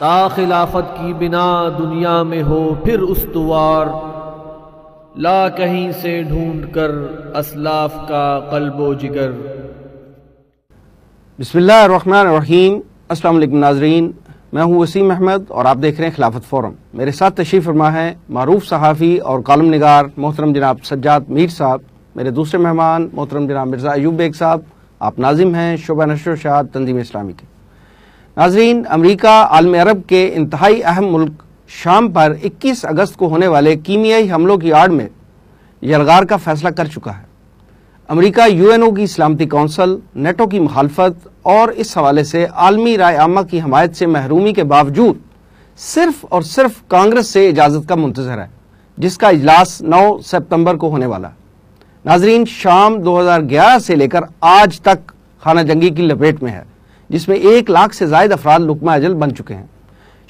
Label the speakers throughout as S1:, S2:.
S1: ता खिलाफत की बिना दुनिया में हो फिर उस्तवार। ला कहीं से ढूंढ कर असलाफ का कल्बो जिगर।
S2: अस्सलाम वालेकुम नाजरीन। मैं हूँ वसीम अहमद और आप देख रहे हैं खिलाफत फोरम। मेरे साथ तशरीफ़ फरमा है मारूफ सहाफ़ी और कॉलम नगार मोहतरम जनाब सज्जाद मीर साहब। मेरे दूसरे मेहमान मोहतरम जनाब मिर्ज़ा अयूब बेग साहब। आप नाजिम हैं शुबा नशर शाद तंजीम इस्लामी के। नाजरीन, अमरीका आलम अरब के इंतहाई अहम मुल्क शाम पर 21 अगस्त को होने वाले कीमियाई हमलों की आड़ में यलगार का फैसला कर चुका है। अमरीका यूएनओ की सलामती कौंसल, नेटो की मुखालफत और इस हवाले से आलमी राय आमा की हमायत से महरूमी के बावजूद सिर्फ़ और सिर्फ़ कांग्रेस से इजाज़त का मुंतजर है, जिसका इजलास 9 सितंबर को होने वाला। नाजरीन, शाम 2011 से लेकर आज तक खाना जंगी की लपेट में है। जिसमें एक लाख से जायद अफराद लुकमा अजल बन चुके हैं।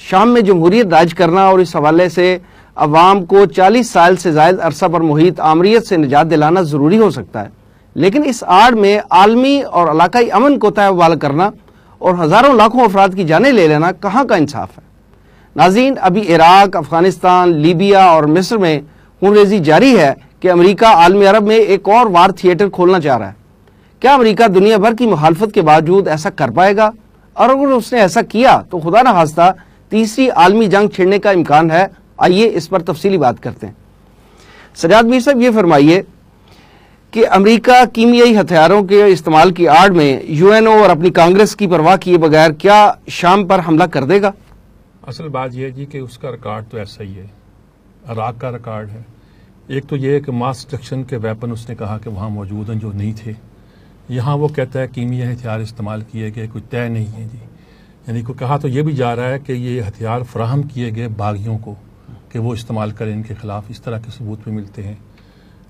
S2: शाम में जमहूरियत राज करना और इस हवाले से अवाम को 40 साल से जायद अरसा पर मुहित आमरीत से निजात दिलाना ज़रूरी हो सकता है। लेकिन इस आड़ में आलमी और इलाकई अमन को तयवाल करना और हज़ारों लाखों अफराद की जानें ले लेना कहाँ का इंसाफ है? नाजीन, अभी इराक, अफ़गानिस्तान, लीबिया और मिस्र में खूनरेजी जारी है कि अमरीका आलमी अरब में एक और वार थिएटर खोलना चाह रहा है। क्या अमरीका दुनिया भर की मुखालफत के बावजूद ऐसा कर पाएगा? और अगर उसने ऐसा किया तो खुदा न खास्ता, तीसरी आलमी जंग छिड़ने का इम्कान है। आइए इस पर तफसीली बात करते हैं। सजाद मीर साहब ये फरमाइए कि अमेरिका कीमियाई हथियारों के इस्तेमाल की आड़ में यूएनओ और अपनी कांग्रेस की परवाह किए बगैर क्या शाम पर हमला कर देगा?
S3: असल बात यह जी कि उसका रिकॉर्ड तो ऐसा ही है। इराक का रिकॉर्ड है। एक तो है कि मास डिस्ट्रक्शन के वेपन उसने कहा कि वहाँ मौजूद हैं जो नहीं थे। यहाँ वो कहता है कीमिया हथियार इस्तेमाल किए गए कोई तय नहीं है जी. यानी को कहा तो ये भी जा रहा है कि ये हथियार फ्राहम किए गए बागियों को कि वो इस्तेमाल करें इनके खिलाफ इस तरह के सबूत भी मिलते हैं।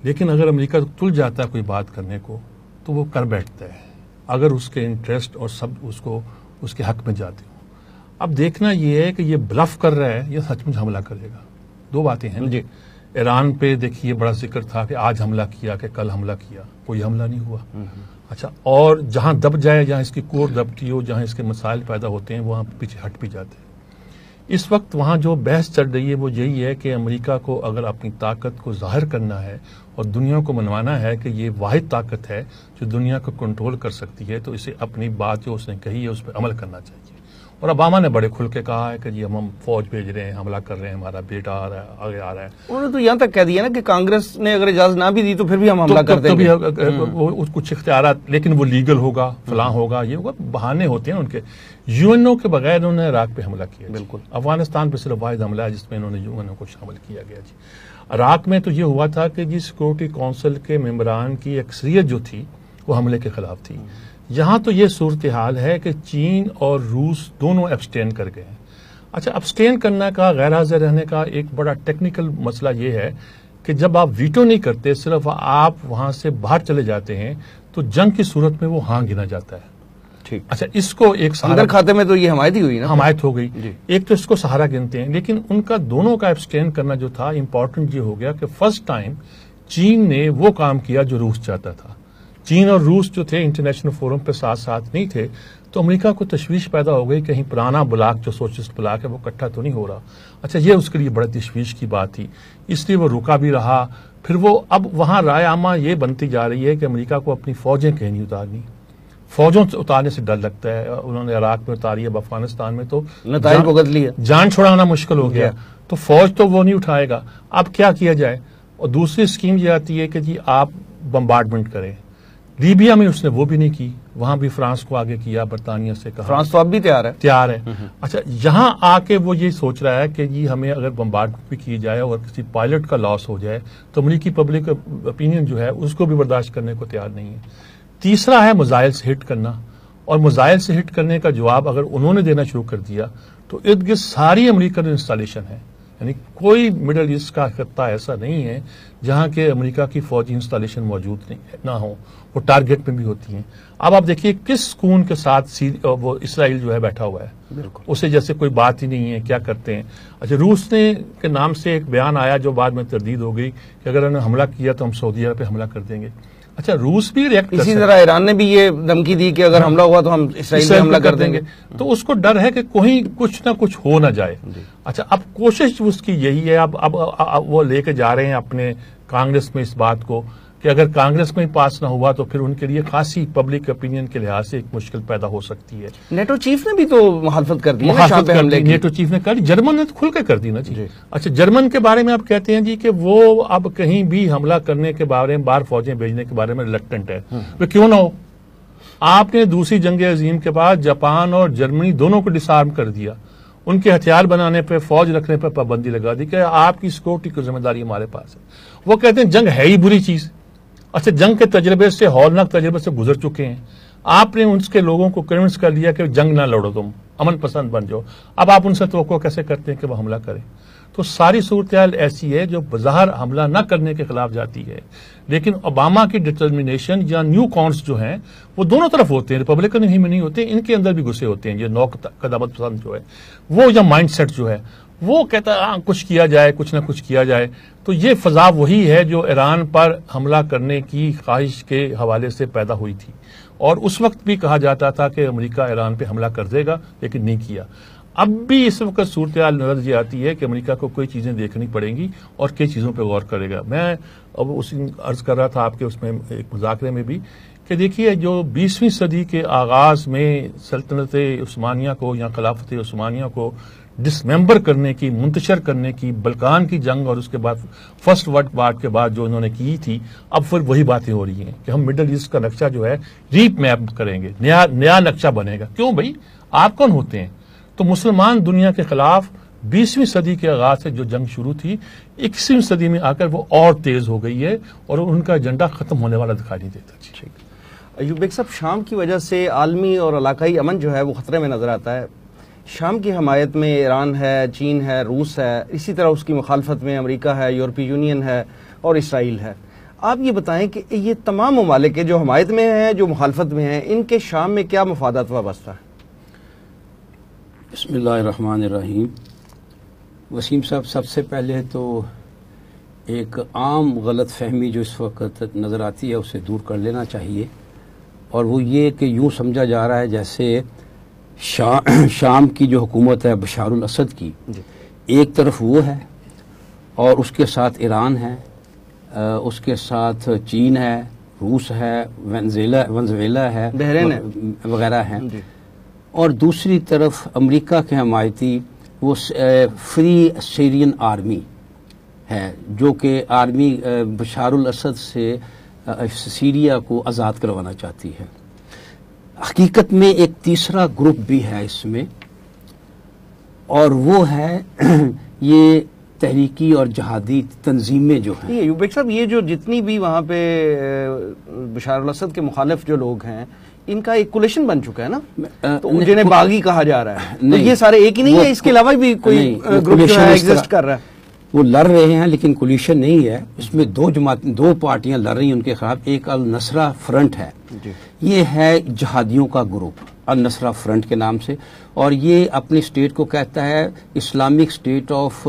S3: लेकिन अगर अमेरिका तुल जाता है कोई बात करने को तो वो कर बैठता है अगर उसके इंटरेस्ट और सब उसको उसके हक में जाते हो। अब देखना ये है कि ये ब्लफ कर रहा है या सचमुच हमला करेगा? दो बातें हैं। जी। ईरान पे देखिए बड़ा ज़िक्र था कि आज हमला किया कि कल हमला किया कोई हमला नहीं हुआ। अच्छा और जहाँ दब जाए, जहाँ इसकी कोर दबती हो, जहाँ इसके मसाइल पैदा होते हैं, वहाँ पीछे हट भी जाते हैं। इस वक्त वहाँ जो बहस चल रही है, वो यही है कि अमेरिका को अगर अपनी ताकत को ज़ाहिर करना है और दुनिया को मनवाना है कि ये वाद ताकत है जो दुनिया को कंट्रोल कर सकती है तो इसे अपनी बात जो उसने कही है, उस पर अमल करना चाहिए। और अबामा ने बड़े खुल के कहा है कि जी हम हम फौज भेज रहे हैं हमला कर रहे हैं हमारा बेटा आ रहा है आगे आ रहा है।
S2: उन्होंने तो यहाँ तक कह दिया ना कि कांग्रेस ने अगर इजाज़त ना भी दी तो फिर भी हम हमला
S3: तो,
S2: कर देंगे।
S3: तो, तो भी कुछ इख्तियार लेकिन वो लीगल होगा फलां होगा ये होगा बहाने होते हैं उनके। यूएनओ के बगैर उन्होंने इराक पे हमला किया। बिल्कुल। अफ़गानिस्तान पे सिर्फ़ वाहिद हमला है जिसमें उन्होंने यूएनओ को शामिल किया गया जी। इराक में तो ये हुआ था कि जी सिक्योरिटी काउंसिल के मेम्बरान की अक्सरियत जो थी वो हमले के खिलाफ थी। यहाँ तो ये सूरत हाल है कि चीन और रूस दोनों एब्सटेन कर गए हैं। अच्छा अब्सटेन करने का गैर हाजिर रहने का एक बड़ा टेक्निकल मसला ये है कि जब आप वीटो नहीं करते सिर्फ़ आप वहाँ से बाहर चले जाते हैं तो जंग की सूरत में वो हाँ गिना जाता है।
S2: ठीक।
S3: अच्छा इसको एक
S2: सहारा खाते में तो ये हमायत ही हुई ना?
S3: हमायत हो गई। एक तो इसको सहारा गिनते हैं लेकिन उनका दोनों का एब्सटेन करना जो था इंपॉर्टेंट ये हो गया कि फ़र्स्ट टाइम चीन ने वो काम किया जो रूस चाहता था। चीन और रूस जो थे इंटरनेशनल फोरम पे साथ साथ नहीं थे तो अमेरिका को तशवीश पैदा हो गई कहीं पुराना ब्लाक जो सोशलिस्ट ब्लाक है वो इकट्ठा तो नहीं हो रहा। अच्छा ये उसके लिए बड़ी तशवीश की बात थी। इसलिए वो रुका भी रहा। फिर वो अब वहाँ राय आमा ये बनती जा रही है कि अमेरिका को अपनी फौजें कहीं नहीं उतारनी। फौजों से उतारने से डर लगता है। उन्होंने इराक में उतारी अब अफ़गानिस्तान में तो
S2: भुगत लिया
S3: जान छुड़ाना मुश्किल हो गया। तो फौज तो वो नहीं उठाएगा। अब क्या किया जाए? और दूसरी स्कीम ये आती है कि जी आप बम्बार्डमेंट करें। लीबिया में उसने वो भी नहीं की वहाँ भी फ्रांस को आगे किया बरतानिया से कहा।
S2: फ्रांस तो अब भी तैयार है।
S3: तैयार है। अच्छा यहाँ आके वो ये सोच रहा है कि जी हमें अगर बम्बार्ड भी की जाए और किसी पायलट का लॉस हो जाए तो अमरीकी पब्लिक ओपिनियन जो है उसको भी बर्दाश्त करने को तैयार नहीं है। तीसरा है मोजाइल से हिट करना। और मोजाइल से हिट करने का जवाब अगर उन्होंने देना शुरू कर दिया तो इर्द गिर्द सारी अमरीकन इंस्टॉलेशन है। यानी कोई मिडल ईस्ट का खत्ता ऐसा नहीं है जहाँ के अमेरिका की फौजी इंस्टॉलेशन मौजूद नहीं ना हो। वो टारगेट में भी होती हैं। अब आप देखिए किस सुकून के साथ वो इसराइल जो है बैठा हुआ है। उसे जैसे कोई बात ही नहीं है क्या करते हैं। अच्छा रूस ने के नाम से एक बयान आया जो बाद में तरदीद हो गई कि अगर उन्होंने हमला किया तो हम सऊदी अरब पर हमला कर देंगे। अच्छा रूस भी रिएक्ट
S2: इसी तरह ईरान ने भी ये धमकी दी कि अगर हमला हुआ तो हम इसराइल पे हमला कर देंगे।
S3: तो उसको डर है कि कोई कुछ ना कुछ हो ना जाए। अच्छा अब कोशिश उसकी यही है। अब अब, अब, अब वो लेके जा रहे हैं अपने कांग्रेस में इस बात को। कि अगर कांग्रेस में ही पास ना हुआ तो फिर उनके लिए खासी पब्लिक ओपिनियन के लिहाज से एक मुश्किल पैदा हो सकती है।
S2: नेटो चीफ ने भी तो मुखालफत कर दी
S3: कर दी नेटो चीफ ने कर दी जर्मन ने तो खुल के कर दी ना जी।
S2: जी।
S3: अच्छा जर्मन के बारे में आप कहते हैं जी कि वो अब कहीं भी हमला करने के बारे में बाहर फौजें भेजने के बारे में रिलेक्टेंट है। वे क्यों ना हो? आपने दूसरी जंग अजीम के बाद जापान और जर्मनी दोनों को डिसआर्म कर दिया। उनके हथियार बनाने पर फौज रखने पर पाबंदी लगा दी कि आपकी सिक्योरिटी की ज़िम्मेदारी हमारे पास है। वो कहते हैं जंग है ही बुरी चीज़। अच्छा जंग के तजर्बे से, हौलनाक तजर्बे से गुजर चुके हैं। आपने उनके लोगों को कन्विंस कर लिया कि जंग ना लड़ो तुम, अमन पसंद बन जाओ। अब आप उनसे तो कैसे करते हैं कि वो हमला करें? तो सारी सूरत ऐसी है जो बाज़ार हमला न करने के खिलाफ जाती है। लेकिन ओबामा की डिटर्मिनेशन या न्यू कॉन्स जो हैं, वो दोनों तरफ़ होते हैं। रिपब्लिकन ही में नहीं होते, इनके अंदर भी गुस्से होते हैं। ये नौ कदामत पसंद जो है, वो या माइंडसेट जो है वो कहता है हाँ, कुछ किया जाए कुछ ना कुछ किया जाए। तो ये फजा वही है जो ईरान पर हमला करने की ख्वाहिश के हवाले से पैदा हुई थी। और उस वक्त भी कहा जाता था कि अमेरिका ईरान पे हमला कर देगा लेकिन नहीं किया। अब भी इस वक्त सूरत नज़र ये आती है कि अमेरिका को कोई चीज़ें देखनी पड़ेंगी और कई चीज़ों पर गौर करेगा। मैं अब उसी अर्ज़ कर रहा था आपके उसमें एक मुजाकरे में भी कि देखिए जो बीसवीं सदी के आगाज़ में सल्तनत उस्मानिया को या खिलाफत उस्मानिया को डिसमेंबर करने की, मुंतशर करने की, बलकान की जंग और उसके बाद फ़र्स्ट वर्ल्ड वार के बाद जो उन्होंने की थी, अब फिर वही बातें हो रही हैं कि हम मिडल ईस्ट का नक्शा जो है रीप मैप करेंगे, नया नया नक्शा बनेगा। क्यों भाई? आप कौन होते हैं? तो मुसलमान दुनिया के खिलाफ बीसवीं सदी के आगाज़ से जो जंग शुरू थी, इक्कीसवीं सदी में आकर वो और तेज हो गई है और उनका एजेंडा खत्म होने वाला दिखाई नहीं देता। जी
S2: अयूब बेग साहब शाम की वजह से आलमी और इलाकाई अमन जो है वो खतरे में नज़र आता है। शाम की हमायत में ईरान है, चीन है, रूस है, इसी तरह उसकी मुखालफत में अमेरिका है, यूरोपीय यूनियन है और इसराइल है। आप ये बताएँ कि ये तमाम ममालिक जो हमायत में हैं, जो मुखालफत में हैं, इनके शाम में क्या मफादात वाबस्ता है?
S4: बसमीम वसीम साहब, सबसे पहले तो एक आम गलत फहमी जो इस वक्त नज़र आती है, उसे दूर कर लेना चाहिए। और वो ये कि यूँ समझा जा रहा है जैसे शा, शाम की जो हुकूमत है बशारुल असद की एक तरफ़ वो है और उसके साथ ईरान है उसके साथ चीन है रूस है है
S2: बहरीन है।
S4: वगैरह हैं। और दूसरी तरफ़ अमेरिका के हमायती वो फ्री सीरियन आर्मी है जो कि आर्मी बशारुल असद से सीरिया को आज़ाद करवाना चाहती है। हकीकत में एक तीसरा ग्रुप भी है इसमें और वो है ये तहरीकी और जहादी तंजीमें जो हैं।
S2: ये यूबेक साहब ये जो जितनी भी वहाँ पे बशार असद के मुखालिफ जो लोग हैं इनका एक कुलेशन बन चुका है ना? तो जिन्हें बागी कहा जा रहा है। तो ये सारे एक ही नहीं है इसके अलावा भी कोई ग्रुप जो है एग्जिस्ट कर रहा है।
S4: वो लड़ रहे हैं लेकिन कोलिशन नहीं है। इसमें दो जमात दो पार्टियाँ लड़ रही हैं उनके खिलाफ। एक अल नसरा फ्रंट है ये है जहादियों का ग्रुप अल नसरा फ्रंट के नाम से। और ये अपनी स्टेट को कहता है Islamic state of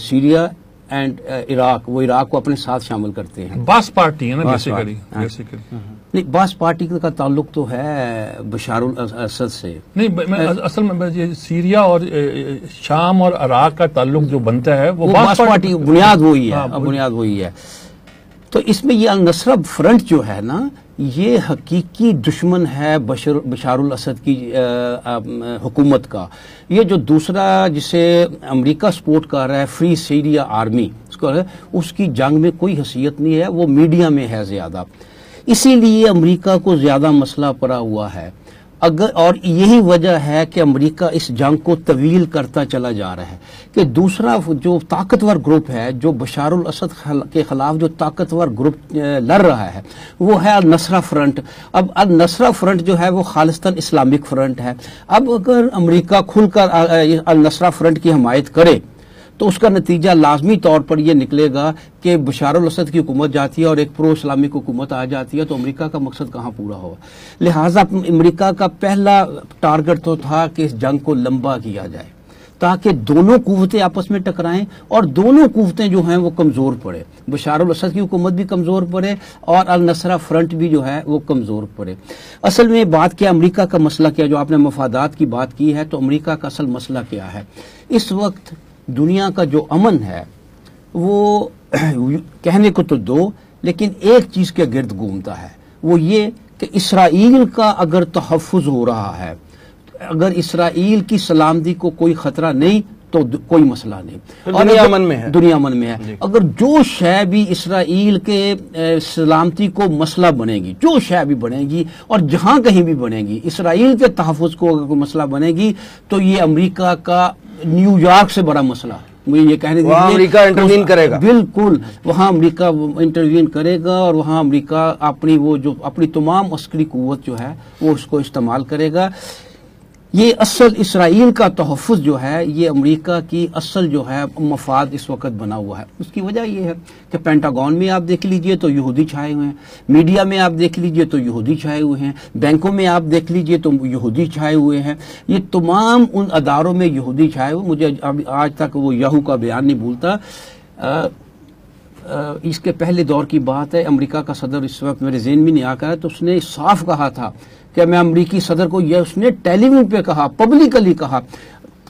S4: Syria and Iraq वो इराक को अपने साथ शामिल करते हैं।
S3: बास पार्टी है ना बेसिकली बेसिकली
S4: नहीं बास पार्टी का ताल्लुक तो है बशारुल असद से।
S3: नहीं मैं असल में ये सीरिया और शाम और अराक का ताल्लुक जो बनता है वो,
S4: वो बास पार्टी बुनियाद वही है बुनियाद वही है। तो इसमें ये अल नसरब फ्रंट जो है ना ये हकीकी दुश्मन है बशर बशारुल असद की हुकूमत का। ये जो दूसरा जिसे अमेरिका सपोर्ट कर रहा है फ्री सीरिया आर्मी उसको उसकी जंग में कोई हैसियत नहीं है वो मीडिया में है ज़्यादा। इसीलिए अमेरिका को ज़्यादा मसला पड़ा हुआ है। अगर, और यही वजह है कि अमेरिका इस जंग को तवील करता चला जा रहा है कि दूसरा जो ताकतवर ग्रुप है, जो बशारुल असद के खिलाफ जो ताकतवर ग्रुप लड़ रहा है, वो है अल नसरा फ्रंट। अब अल नसरा फ्रंट जो है, वो खालिस्तान इस्लामिक फ्रंट है। अब अगर अमेरिका खुलकर अल नसरा फ्रंट की हमायत करे तो उसका नतीजा लाजमी तौर पर यह निकलेगा कि बशारुल असद की हुकूमत जाती है और एक प्रो इस्लामिक हुकूमत आ जाती है तो अमेरिका का मकसद कहाँ पूरा होगा? लिहाजा अमेरिका का पहला टारगेट तो था कि इस जंग को लंबा किया जाए, ताकि दोनों कुवतें आपस में टकराएँ और दोनों कुवतें जो हैं वो कमज़ोर पड़े। बशार असद की हुकूमत भी कमज़ोर पड़े और अल नसरा फ्रंट भी जो है वो कमज़ोर पड़े। असल में बात क्या अमरीका का मसला क्या जो आपने मफादात की बात की है तो अमरीका का असल मसला क्या है? इस वक्त दुनिया का जो अमन है, वो कहने को तो दो, लेकिन एक चीज़ के गिर्द घूमता है। वो ये कि इसराइल का अगर तहफ़ हो रहा है अगर इसराइल की सलामती को कोई खतरा नहीं तो कोई मसला नहीं।
S2: और दुनिया मन में है।
S4: दुनिया मन में है। अगर जो शय भी इसराइल के सलामती को मसला बनेगी जो शय भी बनेगी और जहाँ कहीं भी बनेगी इसराइल के तहफ़ को अगर कोई मसला बनेगी तो ये अमरीका का न्यूयॉर्क से बड़ा मसला है। मुझे ये कहने
S2: दीजिए अमेरिका इंटरवीन करेगा।
S4: बिल्कुल वहाँ अमेरिका इंटरवीन करेगा और वहाँ अमेरिका अपनी वो जो अपनी तमाम अस्करी कुत जो है वो उसको इस्तेमाल करेगा। ये असल इसराइल का तहफ़ जो है, ये अमेरिका की असल जो है, मफाद इस वक्त बना हुआ है। उसकी वजह ये है कि पेंटागन में आप देख लीजिए तो यहूदी छाए हुए हैं, मीडिया में आप देख लीजिए तो यहूदी छाए हुए हैं, बैंकों में आप देख लीजिए तो यहूदी छाए हुए हैं। ये तमाम उन अदारों में यहूदी छाए हुए मुझे अब आज तक वो यहू का बयान नहीं भूलता। इसके पहले दौर की बात है, अमेरिका का सदर इस वक्त मेरे जेन में नहीं आकर तो उसने साफ़ कहा था कि मैं अमरीकी सदर को यह उसने टेलीविज़न पे कहा पब्लिकली कहा,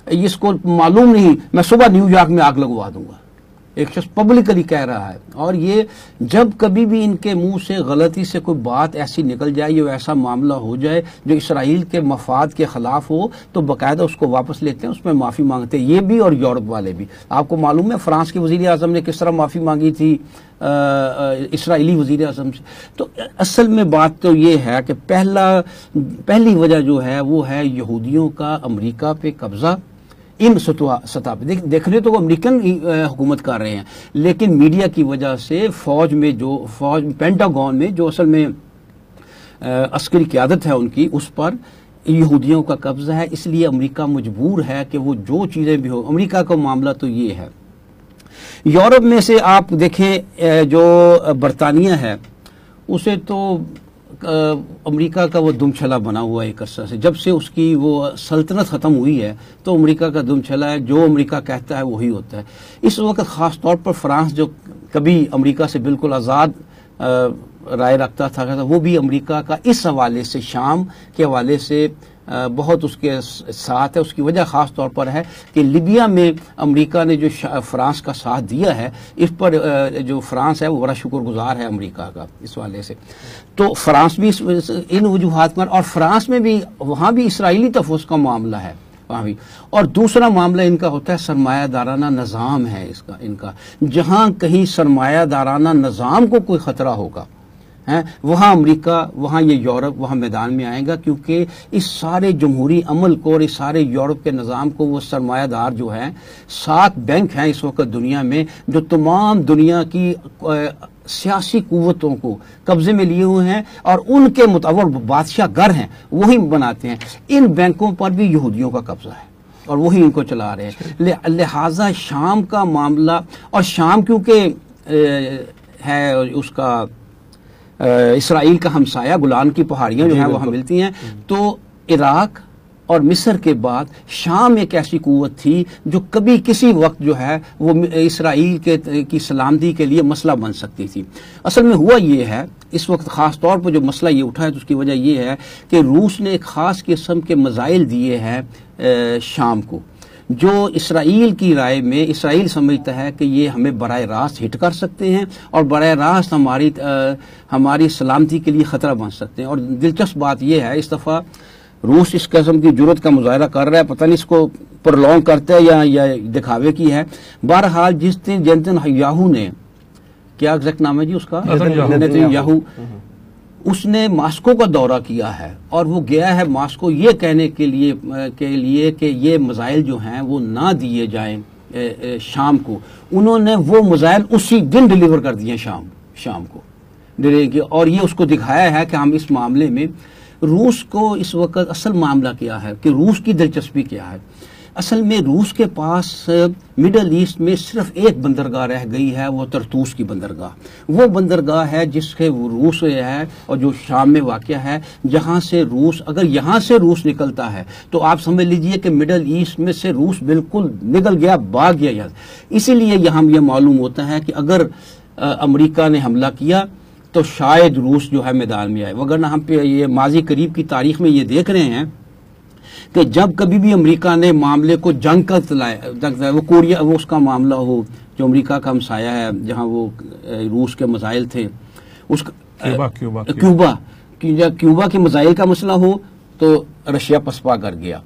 S4: इसको मालूम नहीं, मैं सुबह न्यूयॉर्क में आग लगवा दूँगा। एक शख्स पब्लिकली कह रहा है। और ये जब कभी भी इनके मुँह से, गलती से कोई बात ऐसी निकल जाए, या ऐसा मामला हो जाए जो इसराइल के मफाद के खिलाफ हो तो बाकायदा उसको वापस लेते हैं, उसमें माफ़ी मांगते हैं। ये भी और यूरोप वाले भी। आपको मालूम है, फ्रांस के वज़ीर अजम ने किस तरह माफ़ी मांगी थी इसराइली वज़ीर अजम से? तो असल में बात तो ये है कि पहला, पहली वजह जो है, वो है यहूदियों का, अमरीका पे कब्ज़ा। इन सतह पर देख देखने तो वो अमरीकन हुकूमत कर रहे हैं। लेकिन मीडिया की वजह से फौज में जो, फौज, पेंटागन में जो असल में अस्करी क्यादत है उनकी, उस पर यहूदियों का कब्जा है। इसलिए अमेरिका मजबूर है कि वो जो चीज़ें भी हो। अमेरिका का मामला तो ये है। यूरोप में से आप देखें जो बरतानिया है, उसे तो अमेरिका का वो दुमछला बना हुआ है एक अरसा से। जब से उसकी वो सल्तनत ख़त्म हुई है तो अमेरिका का दुमछला है, जो अमेरिका कहता है वही होता है। इस वक्त ख़ास तौर पर फ्रांस, जो कभी अमेरिका से बिल्कुल आज़ाद राय रखता था, वो भी अमेरिका का इस हवाले से, शाम के हवाले से बहुत उसके साथ है, उसकी वजह ख़ास तौर पर है कि लिबिया में अमेरिका ने जो फ्रांस का साथ दिया है, इस पर जो फ्रांस है, वो बड़ा शुक्रगुजार है अमेरिका का, इस वाले से। तो फ्रांस भी इन वजूहत पर और फ्रांस में भी, वहाँ भी इसराइली तफोस का मामला है, वहाँ भी। और दूसरा मामला इनका होता है, सरमायादाराना निज़ाम है इसका, इनका। जहाँ कहीं सरमायादाराना निज़ाम को कोई ख़तरा होगा हैं वहाँ अमेरिका वहाँ ये यूरोप वहाँ मैदान में आएगा क्योंकि इस सारे जमहूरी अमल को और इस सारे यूरोप के निज़ाम को वो सरमायादार जो है सात बैंक हैं इस वक्त दुनिया में जो तमाम दुनिया की सियासी कुतों को कब्जे में लिए हुए हैं और उनके मुताबिक बादशाह घर हैं वही बनाते हैं। इन बैंकों पर भी यहूदियों का कब्जा है और वही इनको चला रहे हैं। लिहाजा शाम का मामला और शाम क्योंकि है उसका इसराइल का हमसाया गुलान की पहाड़ियाँ जो है वहाँ मिलती हैं। तो इराक और मिस्र के बाद शाम एक ऐसी कुत थी जो कभी किसी वक्त जो है वो इसराइल के की सलामती के लिए मसला बन सकती थी। असल में हुआ ये है इस वक्त ख़ास तौर पर जो मसला ये उठा है तो उसकी वजह ये है कि रूस ने एक ख़ास किस्म के मज़ाइल दिए हैं शाम को। जो इसराइल की राय में इसराइल समझता है कि ये हमें बर रास्त हिट कर सकते हैं और बर रास्त हमारी आ, हमारी सलामती के लिए ख़तरा बन सकते हैं। और दिलचस्प बात यह है इस दफ़ा रूस इस कस्म की ज़रूरत का मुजाहरा कर रहा है पता नहीं इसको प्रलोंग करते हैं या, या दिखावे की है। बहरहाल जिस दिन जिन याहू ने क्या एग्जैक्ट नाम है जी उसका? याहू उसने मास्को का दौरा किया है और वो गया है मास्को ये कहने के लिए के लिए कि ये मज़ाइल जो हैं वो ना दिए जाएँ शाम को। उन्होंने वो मज़ाइल उसी दिन डिलीवर कर दिए शाम शाम को और ये उसको दिखाया है कि हम इस मामले में रूस को इस वक्त असल मामला क्या है, कि रूस की दिलचस्पी क्या है। असल में रूस के पास, मिडल ईस्ट में सिर्फ़ एक बंदरगाह रह गई है, वो तरतूस की बंदरगाह। वो बंदरगाह है जिसके रूस है और जो शाम में वाक़ है, जहाँ से रूस, अगर यहाँ से रूस निकलता है तो आप समझ लीजिए कि मिडल ईस्ट में से रूस बिल्कुल निकल गया, भाग गया यहाँ। इसीलिए यहाँ यह मालूम होता है कि अगर अमरीका ने हमला किया तो शायद रूस जो है मैदान में आए। वगरना हम पे ये माजी करीब की तारीख में ये देख रहे हैं कि जब कभी भी अमेरिका ने मामले को जंग का तलाया वो कोरिया वो उसका मामला हो जो अमेरिका का हमसाया है जहाँ वो रूस के मसाइल थे उसका क्यूबा क्यूबा क्यूबा क्यूबा के मसाइल का मसला हो तो रशिया पसपा कर गया।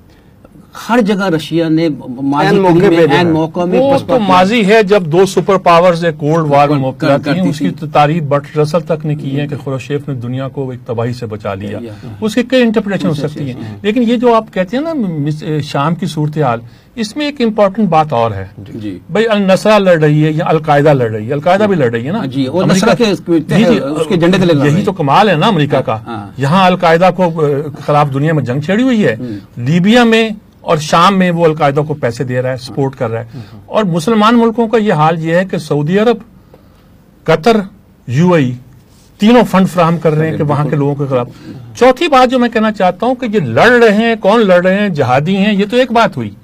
S4: हर जगह रशिया ने
S3: माजी मौके में, में, मौका में वो तो माजी है जब दो सुपर पावर्स एक कोल्ड वार में मुबतला थी उसकी तो तारीफ़ बट रसल तक ने की है कि खुरशेफ ने दुनिया को एक तबाही से बचा लिया। उसके कई इंटरप्रिटेशन हो सकती है। लेकिन ये जो आप कहते हैं ना शाम की सूरत हाल इसमें एक इम्पोर्टेंट बात और है। जी। भाई अल नसरा लड़ रही है या अलकायदा लड़ रही है? अलकायदा भी लड़ रही है ना? जी वो नसरा के जी जी उसके झंडे तले यही तो कमाल है ना अमेरिका का। हाँ। यहाँ अलकायदा को खिलाफ दुनिया में जंग छेड़ी हुई है। हम्म। लीबिया में और शाम में वो अलकायदा को पैसे दे रहा है सपोर्ट कर रहा है। और मुसलमान मुल्कों का ये हाल ये है कि सऊदी अरब कतर यूएई तीनों फंड फ्राहम कर रहे हैं कि वहाँ के लोगों के खिलाफ। चौथी बात जो मैं कहना चाहता हूँ कि ये लड़ रहे हैं कौन लड़ रहे हैं? जहादी हैं ये तो एक बात हुई।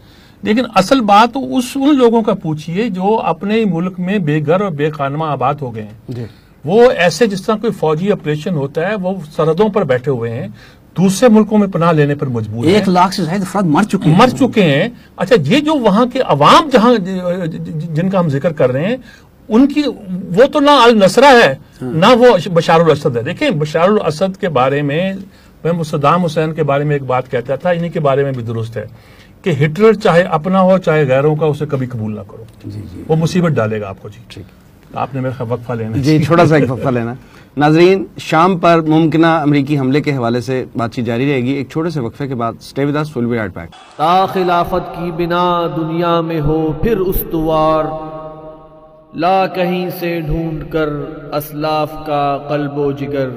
S3: लेकिन असल बात उस उन लोगों का पूछिए जो अपने ही मुल्क में बेघर और बेखानमा आबाद हो गए हैं। वो ऐसे जिस तरह कोई फौजी ऑपरेशन होता है वो सरहदों पर बैठे हुए हैं दूसरे मुल्कों में पनाह लेने पर मजबूर
S4: एक लाख से ज़्यादा अफराद मर चुके
S3: हैं। मर चुके हैं। अच्छा ये जो वहाँ के अवाम जहाँ जिनका हम ज़िक्र कर रहे हैं उनकी वो तो ना अल नसरा है हाँ। ना वो बशारुल असद है। देखें बशारुल असद के बारे में मैं सदाम हुसैन के बारे में एक बात कहता था इन्हीं के बारे में भी दुरुस्त है। कि हिटलर चाहे अपना हो चाहे गैरों का उसे कभी कबूल ना करो। जी जी। वो मुसीबत डालेगा आपको जी। ठीक। आपने मेरा वक्फा लेना
S2: जी थोड़ा सा एक वक्फा लेना नाजरीन शाम पर मुमकिन अमरीकी हमले के हवाले से बातचीत जारी रहेगी। एक छोटे से वक्फे के बाद स्टे विद अस फुल बी राइट
S1: ता खिलाफत की बिना दुनिया में हो फिर उस्तवार। ला कहीं से ढूंढ कर असलाफ का कल्बो जिगर।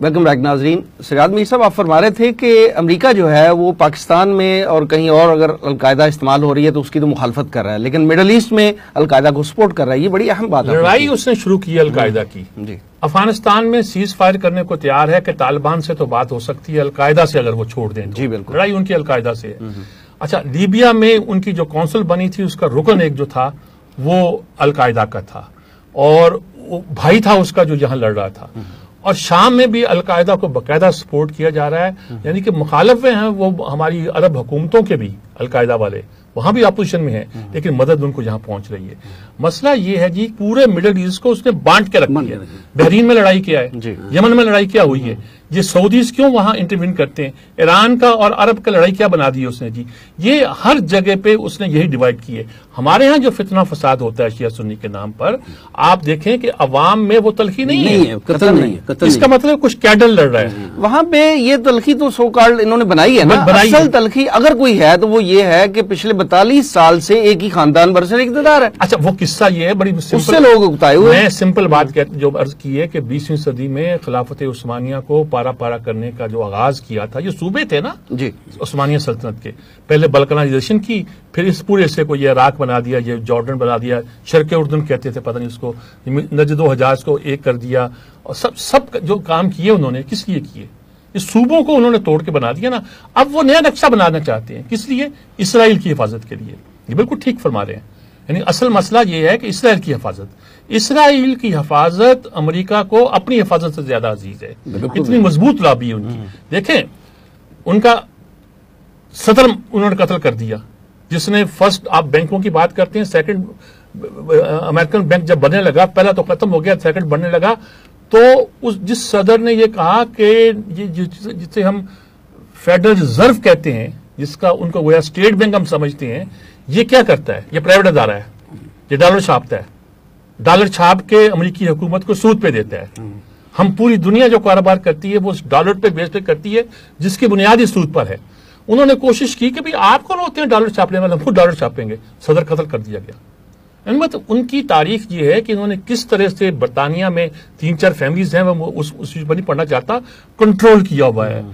S2: वेलकम बैक नाजरीन। सिराज मीर साहब आप फरमा रहे थे कि अमेरिका जो है वो पाकिस्तान में और कहीं और अगर अलकायदा इस्तेमाल हो रही है तो उसकी तो मुखालफत कर रहा है लेकिन मिडल ईस्ट में अलकायदा को सपोर्ट कर रहा है ये बड़ी अहम बात
S3: है। लड़ाई उसने शुरू की अलकायदा की। जी। अफ़गानिस्तान में सीज फायर करने को तैयार है कि तालिबान से तो बात हो सकती है अलकायदा से अगर वो छोड़ दें तो। जी बिल्कुल। लड़ाई उनकी अलकायदा से है। हम्म, हम्म। अच्छा लीबिया में उनकी जो कौंसिल बनी थी उसका रुकन एक जो था वो अलकायदा का था। और भाई था उसका जो यहाँ लड़ रहा था। हम्म, और शाम में भी अलकायदा को बाकायदा सपोर्ट किया जा रहा है। यानी कि मुखालफे हैं वो हमारी अरब हुकूमतों के भी अलकायदा वाले। वहाँ भी अपोजिशन में है लेकिन मदद उनको जहाँ पहुँच रही है। मसला ये है जी पूरे मिडिल ईस्ट को उसने बांट के रखा है। बहरीन में लड़ाई किया है यमन में लड़ाई क्या हुई है? ये सऊदीज क्यों वहाँ इंटरव्यून करते हैं? ईरान का और अरब का लड़ाई क्या बना दी उसने जी? ये हर जगह पे उसने यही डिवाइड किए। हमारे यहाँ जो फितना फसाद होता है शिया सुन्नी के नाम पर आप देखें कि अवाम में वो तलखी नहीं, नहीं है कतल नहीं है इसका मतलब कुछ कैडल लड़ रहा है।
S2: वहाँ पे ये तलखी तो सो कार्ड इन्होंने बनाई है ना। बनाई असल तलखी अगर कोई है तो वो ये है कि पिछले बतालीस साल से एक ही खानदान बरसर इकतदार है।
S3: अच्छा वो किस्सा ये है बड़ी
S2: उससे लोग उगताए हुए
S3: सिंपल बात जो अर्ज़ की है कि बीसवीं सदी में खिलाफत उस्मानिया को पारा पारा करने का जो आगाज़ किया था ये सूबे थे ना? जी। उस्मानिया सल्तनत के। पहले बल्कनाइजेशन की फिर इस पूरे हिस्से को ये इराक बना दिया ये जॉर्डन बना दिया शर्क उर्दन कहते थे पता नहीं उसको नजदो हजाज को एक कर दिया और सब सब जो काम किए उन्होंने किस लिए किए? इस सूबों को उन्होंने तोड़ के बना दिया ना। अब वो नया नक्शा बनाना चाहते हैं किस लिए? इसराइल की हिफाजत के लिए। ये बिल्कुल ठीक फरमा रहे हैं। यानी असल मसला ये है कि इसराइल की हिफाजत। इसराइल की हिफाजत अमेरिका को अपनी हिफाजत से ज़्यादा अज़ीज़ है। इतनी मज़बूत लाबी है उनकी। देखें उनका सदर उन्होंने कत्ल कर दिया। जिसने फ़र्स्ट आप बैंकों की बात करते हैं सेकंड अमेरिकन बैंक जब बनने लगा पहला तो खत्म हो गया सेकंड बनने लगा तो उस जिस सदर ने ये कहा कि ये जिसे हम फेडरल रिज़र्व कहते हैं जिसका उनको गोया स्टेट बैंक हम समझते हैं ये क्या करता है? ये प्राइवेट अदारा है। ये डॉलर छापता है। डॉलर छाप के अमरीकी हुकूमत को सूद पे देता है। हम पूरी दुनिया जो कारोबार करती है वो डॉलर पे बेस पे करती है जिसकी बुनियादी सूद पर है। उन्होंने कोशिश की कि भाई आप कौन होते हैं डॉलर छापने वाले हम खुद डॉलर छापेंगे। सदर कतल कर दिया गया। मतलब उनकी तारीख ये है कि उन्होंने किस तरह से बरतानिया में तीन चार फैमिलीज़ हैं वो उस उस पर नहीं पढ़ना चाहता। कंट्रोल किया हुआ है।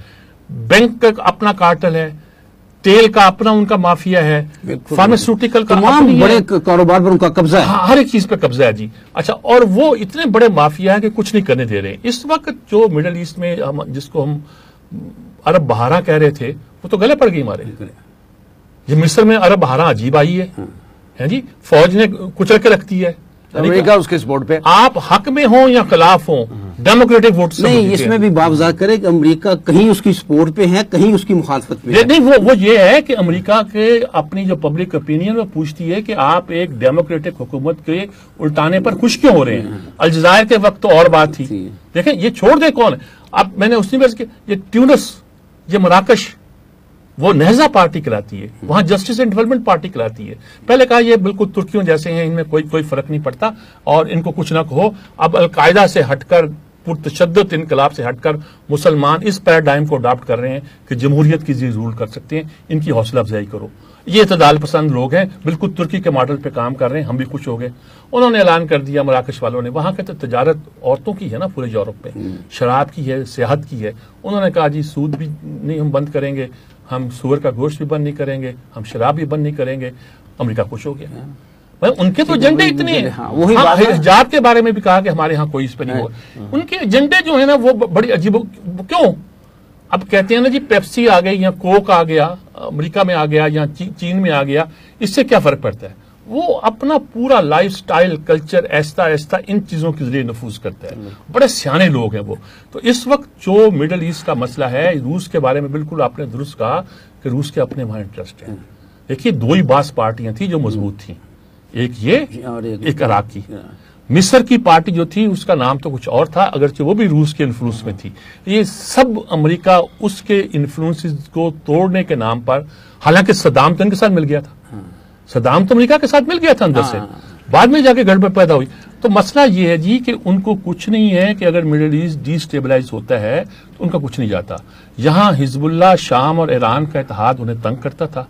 S3: बैंक का अपना कार्टल है। तेल का अपना उनका माफिया है फार्मास्यूटिकल का
S4: तमाम बड़े कारोबार पर उनका कब्जा है।
S3: हाँ, हर एक चीज़ पे कब्जा है जी। अच्छा और वो इतने बड़े माफिया है कि कुछ नहीं करने दे रहे इस वक्त जो मिडल ईस्ट में हम जिसको हम अरब बहारा कह रहे थे वो तो गले पड़ गई हमारे ये मिस्र में अरब बहारा अजीब आई है। है। जी? फौज ने कुचल के रखती है।
S2: अमेरिका उसके सपोर्ट पे।
S3: आप हक में हो या खिलाफ हो डेमोक्रेटिक वोट
S4: नहीं इसमें भी बावजा करे कि अमेरिका कहीं उसकी सपोर्ट पे है कहीं उसकी मुखालफत पे
S3: नहीं वो वो ये है कि अमेरिका के अपनी जो पब्लिक ओपिनियन वो पूछती है कि आप एक डेमोक्रेटिक हुकूमत के उल्टाने पर खुश क्यों हो रहे हैं? अलजायर के वक्त तो और बात थी। देखें ये छोड़ दे कौन? अब मैंने उसी में ये ट्यूनस ये मराकश वो नहजा पार्टी कहलाती है वहाँ जस्टिस एंड डेवलपमेंट पार्टी कहलाती है। पहले कहा ये बिल्कुल तुर्कियों जैसे हैं इनमें कोई कोई फ़र्क नहीं पड़ता और इनको कुछ ना कहो। अब अलकायदा से हटकर पुरतशद इनकलाब से हटकर मुसलमान इस पैराडाइम को अडॉप्ट कर रहे हैं कि जमहूरियत की जी रूल कर सकते हैं इनकी हौसला अफजाई करो। ये इतदाल पसंद लोग हैं बिल्कुल तुर्की के मॉडल पे काम कर रहे हैं हम भी खुश हो गए। उन्होंने ऐलान कर दिया मराकश वालों ने वहाँ के तो तजारत औरतों की है ना पूरे यूरोप में। शराब की है सेहत की है। उन्होंने कहा जी सूद भी नहीं हम बंद करेंगे। हम सुअर का गोश्त भी बंद नहीं करेंगे हम शराब भी बंद नहीं करेंगे अमेरिका खुश हो गया। भाई उनके तो एजेंडे इतने हैं। हाँ, वही हाँ, हिजाब के बारे में भी कहा कि हमारे यहाँ कोई इस पर नहीं हुआ। उनके एजेंडे जो है ना वो बड़ी अजीब क्यों? अब कहते हैं ना जी पेप्सी आ गई या कोक आ गया अमेरिका में आ गया या चीन में आ गया इससे क्या फ़र्क पड़ता है? वो अपना पूरा लाइफ स्टाइल कल्चर ऐसा ऐसा इन चीज़ों के ज़रिए नफूज करता है। बड़े सियाने लोग हैं वो। तो इस वक्त जो मिडल ईस्ट का मसला है रूस के बारे में बिल्कुल आपने दुरुस्त कहा कि रूस के अपने वहाँ इंटरेस्ट है। देखिए दो ही बास पार्टियाँ थी जो मज़बूत थी। एक ये और एक अराक की मिस्र की पार्टी जो थी उसका नाम तो कुछ और था अगरचे वो भी रूस के इन्फ्लुएंस में थी। ये सब अमेरिका उसके इन्फ्लुएंस को तोड़ने के नाम पर हालाँकि सदाम तो इनके साथ मिल गया था। सदाम तो अमरीका के साथ मिल गया था अंदर से? हाँ। बाद में जाके गड़बड़ पैदा हुई। तो मसला ये है जी कि उनको कुछ नहीं है कि अगर मिडिल ईस्ट डिस्टेबलाइज होता है तो उनका कुछ नहीं जाता। यहाँ हिजबुल्ला शाम और ईरान का इतिहाद उन्हें तंग करता था।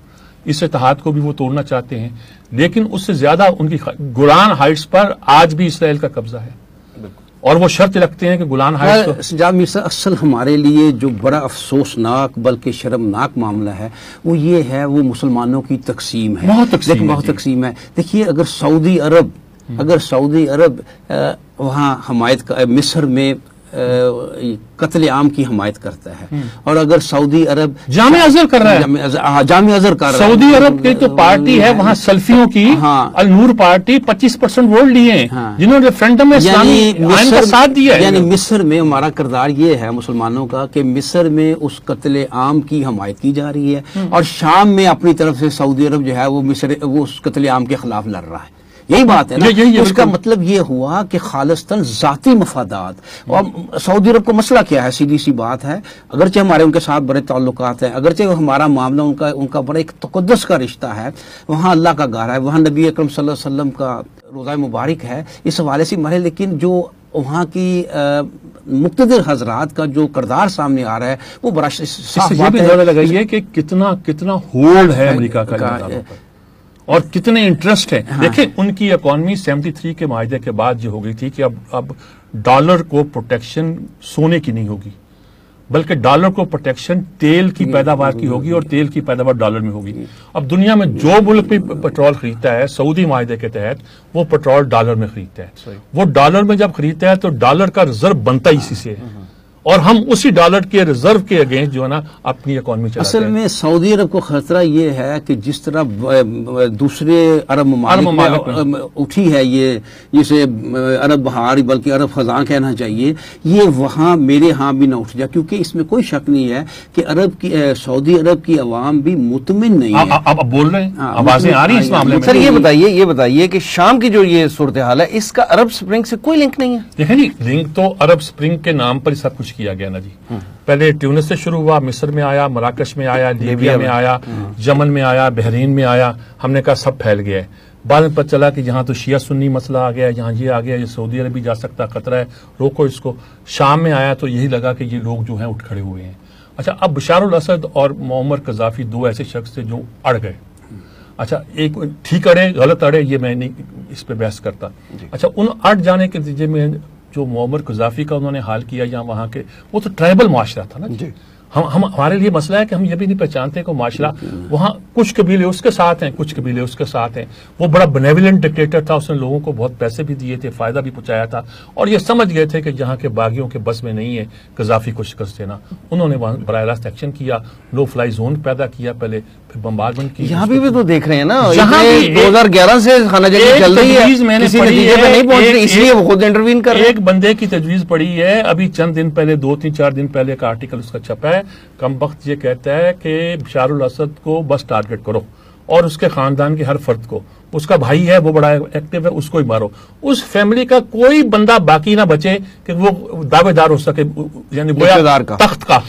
S3: इस इतिहाद को भी वो तोड़ना चाहते हैं। लेकिन उससे ज़्यादा उनकी गुरान हाइट्स पर आज भी इसराइल का कब्जा है। और वो शर्त रखते हैं कि गुलान
S4: हाइट्स सजाद मिर्ज़ा असल हमारे लिए जो बड़ा अफसोसनाक बल्कि शर्मनाक मामला है वो ये है वो मुसलमानों की तकसीम है।
S3: बहुत तकसीम
S4: बहुत तकसीम है। देखिए अगर सऊदी अरब अगर सऊदी अरब वहाँ हमायत का मिस्र में कत्ल आम की हमायत करता है। हम्म। और अगर सऊदी अरब
S3: जाम अजहर कर रहा है।
S4: जाम अजहर कर
S3: रहा है। सऊदी अरब की तो पार्टी है वहाँ सल्फियों की हाँ Al Nour party 25 percent vote लिए हाँ, जिन्होंने रेफरेंडम में का साथ दिया
S4: यानी मिस्र में हमारा किरदार ये है मुसलमानों का कि मिस्र में उस कत्ल आम की हमायत की जा रही है। हम्म। और शाम में अपनी तरफ़ से सऊदी अरब जो है वो मिस्र वो उस कत्ल आम के खिलाफ लड़ रहा है। यही बात है ना? ये, ये, उसका मतलब ये हुआ कि खालिस्तान जाती मफादात। और सऊदी अरब को मसला क्या है? सीधी सी बात है अगरचे हमारे उनके साथ बड़े ताल्लुक हैं अगरचे हमारा मामला उनका उनका बड़ा एक तकदस का रिश्ता है वहाँ अल्लाह का घर है वहाँ नबी अक्रम वसल्लम का रोज़ा मुबारक है इस हवाले से मरे लेकिन जो वहाँ की मुख्तर हजरात का जो करदार सामने आ रहा है वो बड़ा
S3: साफ़ बात है। कि कितना कितना होल्ड है अमेरिका का और कितने इंटरेस्ट है। हाँ। देखिए उनकी इकोनॉमी 73 के माहे के बाद जो हो गई थी कि अब अब डॉलर को प्रोटेक्शन सोने की नहीं होगी बल्कि डॉलर को प्रोटेक्शन तेल की पैदावार की होगी और तेल की पैदावार डॉलर में होगी। अब दुनिया में जो मुल्क भी पेट्रोल खरीदता है सऊदी माहे के तहत वो पेट्रोल डॉलर में खरीदता है। वो डॉलर में जब खरीदता है तो डॉलर का रिज़र्व बनता ही इसी से। है। और हम उसी डॉलर के रिज़र्व के अगेंस्ट जो है ना अपनी इकोनॉमी चलाते
S4: असल में सऊदी अरब को खतरा ये है कि जिस तरह दूसरे अरब ममालिक उठी है ये जिसे अरब बहार बल्कि अरब खजा कहना चाहिए ये वहाँ मेरे यहाँ भी ना उठ जाए क्योंकि इसमें कोई शक नहीं है कि अरब की सऊदी अरब की आवाम भी मुतमिन नहीं है।
S3: अब बोल रहे हैं? हाँ, आवाज़ें आ रही हैं इस मामले में?
S2: सर ये बताइए ये बताइए कि शाम की जो ये सूरत हाल है इसका अरब स्प्रिंग से कोई लिंक नहीं है।
S3: देखें जी लिंक तो अरब स्प्रिंग के नाम पर सब कुछ किया गया ना जी पहले ट्यूनिस से शुरू हुआ मिस्र में आया मराकश में आया लीबिया में आया जमन में आया बहरीन में आया हमने कहा सब फैल गया है। बाद में पता चला कि यहाँ तो शिया सुन्नी मसला आ गया यहाँ ये आ गया ये सऊदी अरब भी जा सकता खतरा है रोको इसको। शाम में आया तो यही लगा कि ये लोग जो हैं उठ खड़े हुए हैं। अच्छा अब बशारुल असद और मोहम्मद कजाफी दो ऐसे शख्स थे जो अड़ गए। अच्छा एक ठीक अड़े गलत अड़े ये मैं नहीं इस पे बहस करता। अच्छा उन अड़ जाने के नतीजे में जो मोहम्मद कजाफी का उन्होंने हाल किया या वहाँ के, वो तो ट्राइबल माशरा था ना? जी। हम हम हमारे लिए मसला है कि हम ये भी नहीं पहचानते कि माशरा वहाँ कुछ कबीले उसके साथ हैं कुछ कबीले उसके साथ हैं। वो बड़ा बेनेवलेंट डिक्टेटर था उसने लोगों को बहुत पैसे भी दिए थे फ़ायदा भी पहुँचाया था। और ये समझ गए थे कि यहाँ के बागियों के बस में नहीं है कजाफी को शिकस्त देना उन्होंने वहाँ बर रास्त एक्शन किया लो फ्लाई जोन पैदा किया पहले फिर बम्बारमेंट की
S2: यहाँ भी, भी तो देख रहे हैं ना
S3: यहाँ
S2: दो हज़ार ग्यारह से खाना चल रही है
S3: मैंने
S2: नहीं पहुँच रही इसलिए वो खुद इंटरवीन कर
S3: एक बंदे की तजवीज पड़ी है अभी चंद दिन पहले दो तीन चार दिन पहले का आर्टिकल उसका छपा है। कम वक्त ये कहता है कि बशारुल असद को बस टारगेट करो और उसके खानदान के हर फर्द को। उसका भाई है वो बड़ा एक्टिव है उसको ही मारो। उस फैमिली का कोई बंदा बाकी ना बचे कि वो दावेदार हो सके यानी
S2: का।
S3: तख्त का।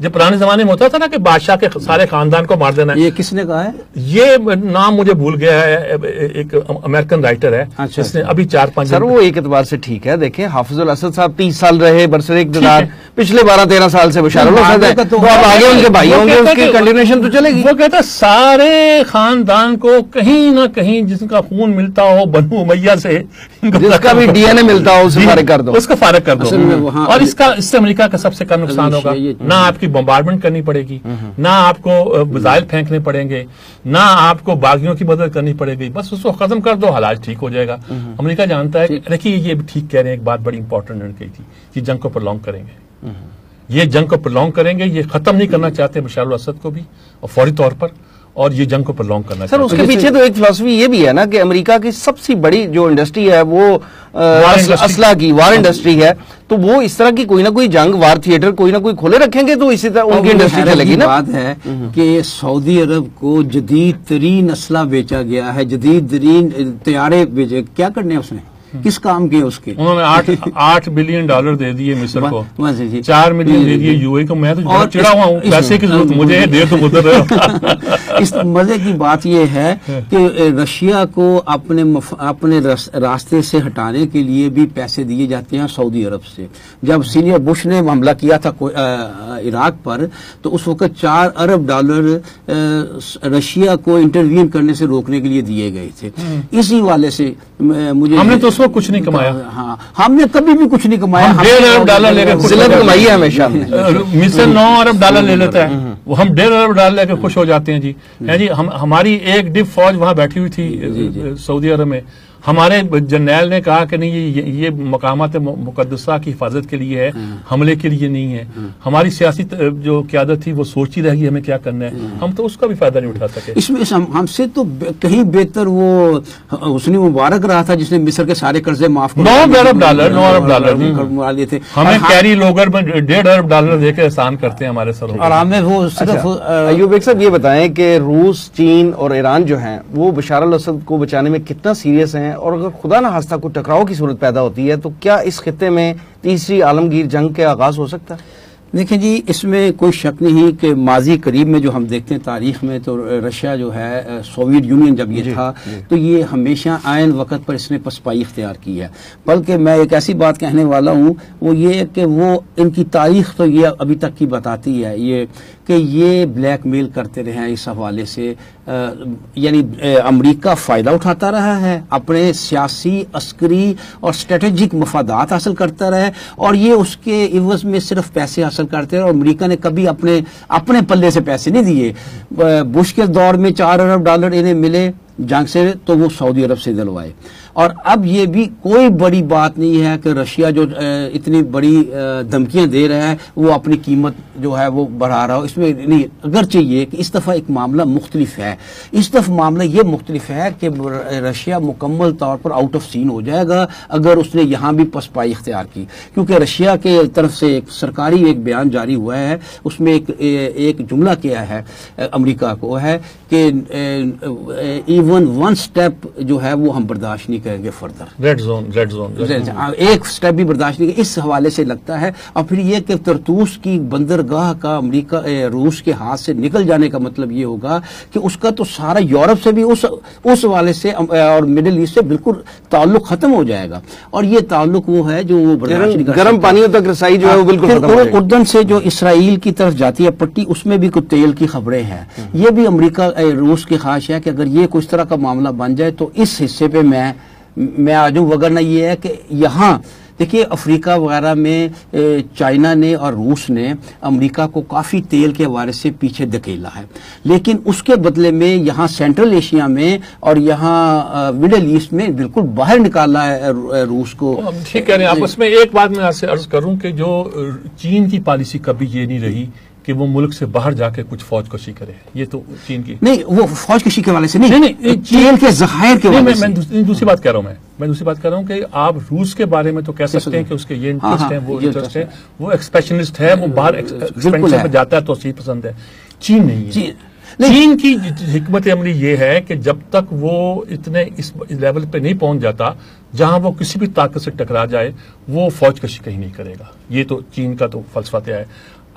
S3: जब पुराने जमाने में होता था ना कि बादशाह के सारे खानदान को मार देना
S4: ये किसने कहा है?
S3: ये नाम मुझे भूल गया है एक अमेरिकन राइटर है
S4: अच्छा।
S3: जिसने अभी चार पाँच
S2: सर वो एक एतबार से ठीक है देखें हाफिजुल असद साहब तीस साल रहे बरसर इकतदार पिछले बारह तेरह साल से है। तो
S4: तो-
S2: अब आगे उनके भाई होंगे उसकी
S3: कि-
S2: कंटिन्यूएशन तो चलेगी।
S3: वो कहता सारे खानदान को कहीं ना कहीं जिसका खून मिलता हो बनु मैया से
S2: जिसका भी डीएनए मिलता हो उसे फारिग कर दो।
S3: उसको फारग कर दो। और इसका इससे अमेरिका का सबसे कम नुकसान होगा। ना आपकी बम्बारमेंट करनी पड़ेगी ना आपको मिसाइल फेंकने पड़ेंगे ना आपको बागियों की मदद करनी पड़ेगी। बस उसको खत्म कर दो हालात ठीक हो जाएगा। अमेरिका जानता है देखिए ये ठीक कह रहे हैं एक बात बड़ी इंपॉर्टेंट उन्होंने कही थी कि जंग को प्रलॉन्ग करेंगे। ये जंग को प्रलॉन्ग करेंगे ये खत्म नहीं करना चाहते बशारुल असद को भी और फौरी तौर पर और ये जंग को प्रलॉन्ग करना
S2: सर
S3: चाहते
S2: उसके पीछे तो एक फिलोसफी ये भी है ना कि अमेरिका की सबसे बड़ी जो इंडस्ट्री है वो अ। असला की वार इंडस्ट्री है। तो वो इस तरह की कोई ना कोई जंग वार थिएटर कोई ना कोई खोले रखेंगे तो इसी तरह उनकी इंडस्ट्री चलेगी ना।
S4: बात है कि सऊदी अरब को जदीद तरीन असला बेचा गया है जदीद तरीन तैयारे बेचे क्या करने हैं उसने? किस काम के उसके?
S3: उन्होंने आठ आठ बिलियन डॉलर दे दिए मिस्र को।
S4: जी।
S3: चार मिलियन दे दिए यूए को। मैं तो
S4: और
S3: चिड़ा हुआ हूँ। पैसे की ज़रूरत मुझे है देर तो गुजर रहे
S4: इस मज़े की बात यह है कि रशिया को अपने अपने रास्ते से हटाने के लिए भी पैसे दिए जाते हैं सऊदी अरब से। जब सीनियर बुश ने हमला किया था इराक पर तो उस वक्त चार अरब डॉलर रशिया को इंटरवीन करने से रोकने के लिए दिए गए थे। इसी वाले से मुझे
S3: हमने तो उसको कुछ नहीं कमाया।
S4: हाँ हमने कभी भी कुछ नहीं कमाया।
S3: डेढ़ अरब डॉलर लेकर हो जाते
S2: कमाई
S3: है
S2: हमेशा।
S3: मिसल नौ अरब डॉलर ले लेता है। वो हम डेढ़ अरब डॉलर लेकर खुश हो जाते हैं जी। है जी हम हमारी एक डिप फौज वहाँ बैठी हुई थी सऊदी अरब में। हमारे जर्नैल ने कहा कि नहीं ये ये मकामत मुकदसा की हिफाजत के लिए है हमले के लिए नहीं है। हमारी सियासी जो क्यादत थी वो सोचती रहेगी हमें क्या करना है। हम तो उसका भी फ़ायदा नहीं उठा सके।
S4: इसमें इस हम, हमसे तो कहीं बेहतर वो उसने मुबारक रहा था जिसने मिस्र के सारे कर्जे माफ़
S3: नौ अरब डॉलर, नौ अरब डॉलर।
S4: लिए थे।
S3: हमें कैरी लोगर में डेढ़ अरब डॉलर देकर एहसान करते हैं हमारे सरों
S4: और हमें वो सिर्फ़
S2: अच्छा, अयूब एक साहब ये बताएँ कि रूस चीन और ईरान जो है वो बशार असद को बचाने में कितना सीरियस हैं? और अगर खुदा ना खास्ता कोई टकराव की सूरत पैदा होती है तो क्या इस खत्े में तीसरी आलमगीर जंग के आगाज़ हो सकता है?
S4: देखें जी इसमें कोई शक नहीं कि माजी करीब में जो हम देखते हैं तारीख में तो रशिया जो है सोवियत यूनियन जब ये था तो ये हमेशा आयन वक्त पर इसने पसपाई इख्तियार की है। बल्कि मैं एक ऐसी बात कहने वाला हूँ वो ये कि वो इनकी तारीख तो ये अभी तक की बताती है ये कि ये ब्लैकमेल करते रहे हैं इस हवाले से यानी अमेरिका फ़ायदा उठाता रहा है, अपने सियासी, अस्करी और स्ट्रेटेजिक मफादात हासिल करता रहा है और ये उसके इवज में सिर्फ़ पैसे हासिल करते रहे और अमेरिका ने कभी अपने अपने पल्ले से पैसे नहीं दिए। बुश के दौर में चार अरब डॉलर इन्हें मिले, जंग से तो वो सऊदी अरब से दिलवाए। और अब ये भी कोई बड़ी बात नहीं है कि रशिया जो इतनी बड़ी धमकियाँ दे रहा है, वो अपनी कीमत जो है वो बढ़ा रहा हो। इसमें नहीं अगर चाहिए कि इस दफ़ा एक मामला मुख्तलिफ़ है। इस दफ़ा मामला ये मुख्तलिफ़ है कि रशिया मुकम्मल तौर पर आउट ऑफ़ सीन हो जाएगा अगर उसने यहाँ भी पसपाई इख्तियार की। क्योंकि रशिया के तरफ़ से एक सरकारी एक बयान जारी हुआ है, उसमें एक एक जुमला किया है अमरीका को है कि इवन वन स्टेप जो है वो हम बर्दाश्त नहीं करेंगे further
S3: red zone red zone
S4: एक स्टेप भी बर्दाश्त नहीं इस हवाले से लगता है और फिर ये कि तरतूस की बंदरगाह का अमेरिका रूस के हाथ से निकल जाने का मतलब ये होगा कि उसका तो सारा यूरोप से भी उस उस हवाले से और मिडिल ईस्ट से बिल्कुल ताल्लुक खत्म हो जाएगा। और ये ताल्लुक वो है जो वो बर्दाश्त नहीं कर
S2: गर्म। पानियों तक रसाई जो है वो बिल्कुल हो जाएगी।
S4: उर्दन से जो इसराइल की तरफ़ जाती है पट्टी उसमें भी कुछ तेल की खबरें हैं। ये भी अमरीका रूस की ख्वाहिश है कि अगर ये कुछ तरह का मामला बन जाए तो इस हिस्से पे मैं मैं आ जाऊँ वगरना ये है कि यहाँ देखिए अफ्रीका वगैरह में चाइना ने और रूस ने अमेरिका को काफ़ी तेल के हवाले से पीछे धकेला है। लेकिन उसके बदले में यहाँ सेंट्रल एशिया में और यहाँ मिडल ईस्ट में बिल्कुल बाहर निकाला है रूस को।
S3: ठीक रहे आप उसमें एक बात मैं आपसे अर्ज़ करूँ कि जो चीन की पॉलिसी कभी ये नहीं रही कि वो मुल्क से बाहर जाके कुछ फौज कशी करे। ये तो चीन की
S4: नहीं वो फौज कशी के वाले से नहीं नहीं, नहीं चीन के जखायर के वाले
S3: मैं, मैं दूसरी बात कह रहा हूँ मैं। मैं दूसरी बात कर रहा हूँ कि आप रूस के बारे में तो कह सकते हैं कि उसके ये इंटरेस्ट हाँ, हाँ, है वो इंटरेस्ट है। वो एक्सपेशनिस्ट है वो बाहर एक्सपेंशन में जाता है तो चीज़ पसंद है। चीन नहीं है। चीन की हमत अमली ये है कि जब तक वो इतने इस लेवल पे नहीं पहुँच जाता जहाँ वो किसी भी ताकत से टकरा जाए वो फौज कशी कहीं नहीं करेगा। ये तो चीन का तो फलसफा है।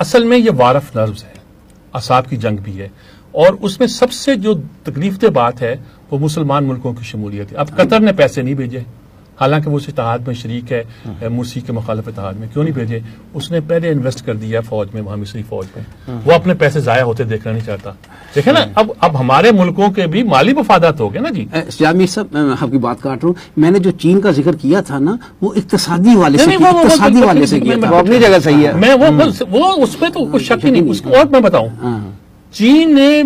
S3: असल में ये वारफ नर्व्स है। असाब की जंग भी है। और उसमें सबसे जो तकलीफ़ बात है वो मुसलमान मुल्कों की शमूलियत है। अब कतर ने पैसे नहीं भेजे। हालाँकि वो उस इतिहाद में शरीक है मुर्सी के मुखालफ इतिहाद में। क्यों नहीं भेजे? उसने पहले इन्वेस्ट कर दिया फौज में वहाँ मिस्री फौज में। वो अपने पैसे जाया होते देखना नहीं चाहता। देखे ना अब अब हमारे मुल्कों के भी माली मफादात हो गए ना जी।
S4: जामिर साहब आपकी बात काट रहा हूँ। मैंने जो चीन का ज़िक्र किया था ना वो इकतसादी वाले से इकतसादी वाले से किया
S2: था। अपनी जगह सही है।
S3: मैं वो वो उसमें तो कुछ शक ही नहीं। उसको और मैं बताऊँ। हाँ। चीन ने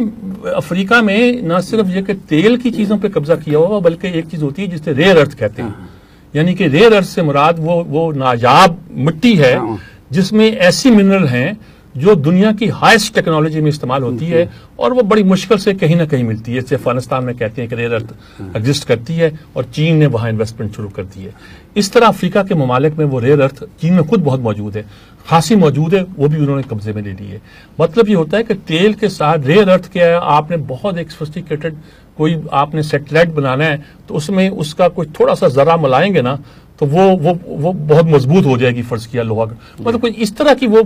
S3: अफ्रीका में न सिर्फ़ ये कि तेल की चीज़ों पे कब्जा किया हुआ बल्कि एक चीज़ होती है जिससे रेयर अर्थ कहते हैं। हाँ। यानी कि रेयर अर्थ से मुराद वो वो नायाब मिट्टी है हाँ। जिसमें ऐसी मिनरल हैं जो दुनिया की हाईएस्ट टेक्नोलॉजी में इस्तेमाल होती है और वो बड़ी मुश्किल से कहीं ना कहीं मिलती है। जैसे अफ़गानिस्तान में कहते हैं कि रेयर अर्थ एग्जिस्ट करती है और चीन ने वहाँ इन्वेस्टमेंट शुरू कर दी है। इस तरह अफ्रीका के ममालिक में वो रेयर अर्थ चीन में खुद बहुत मौजूद है। खासी मौजूद है वो भी उन्होंने कब्जे में ले ली है। मतलब ये होता है कि तेल के साथ रेयर अर्थ क्या है? आपने बहुत एक कोई आपने सेटेलाइट बनाना है तो उसमें उसका कोई थोड़ा सा जरा मिलाएँगे ना तो वो वो वो बहुत मज़बूत हो जाएगी फ़र्ज़ किया लोहा का। मतलब कोई इस तरह की वो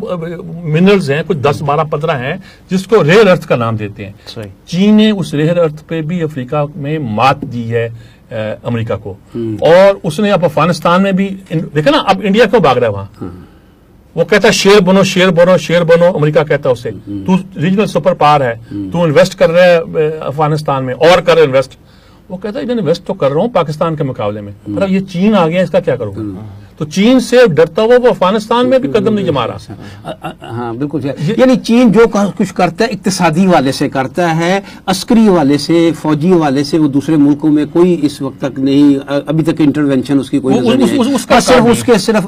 S3: मिनरल्स हैं कुछ दस बारह पंद्रह हैं जिसको रेयर अर्थ का नाम देते हैं। चीन ने उस रेयर अर्थ पे भी अफ्रीका में मात दी है अमेरिका को। हम्म। और उसने अब अफ़गानिस्तान में भी देखा ना अब इंडिया क्यों भाग रहा है वहाँ? हम्म। वो कहता है शेयर बनो शेर बनो शेयर बनो अमेरिका कहता है उसे। हम्म। तू रीजनल सुपर पावर है। तू इन्वेस्ट कर रहा है अफ़गानिस्तान में और कर इन्वेस्ट. वो कहता है इन्वेस्ट तो कर रहा हूँ पाकिस्तान के मुकाबले में। पर अब ये चीन आ गया इसका क्या करूँगा तो चीन से डरता हुआ वो अफ़गानिस्तान में भी कदम नहीं जमा रहा
S4: हाँ बिल्कुल यानी चीन जो कुछ करता है इकतसादी वाले से करता है अस्करी वाले से फौजी वाले से वो दूसरे मुल्कों में कोई इस वक्त तक नहीं अभी तक इंटरवेंशन उसकी कोई नज़र नहीं उसका सिर्फ़ उसके सिर्फ़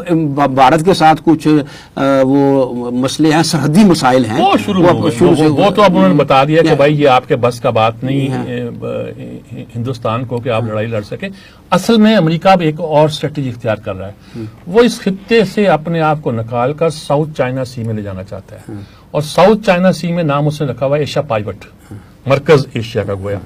S4: भारत के साथ कुछ वो मसले हैं सरहदी मसाइल हैं।
S3: वो शुरू वो तो अब उन्होंने बता दिया कि भाई ये आपके बस का बात नहीं हाँ। हिंदुस्तान को कि आप लड़ाई लड़ सके। असल में अमेरिका भी एक और स्ट्रेटेजी इख्तियार कर रहा है। वो इस खत्ते से अपने आप को निकाल कर साउथ चाइना सी में ले जाना चाहता है। और साउथ चाइना सी में नाम उसने रखा हुआ एशिया पाइवट, मरकज एशिया का गोया।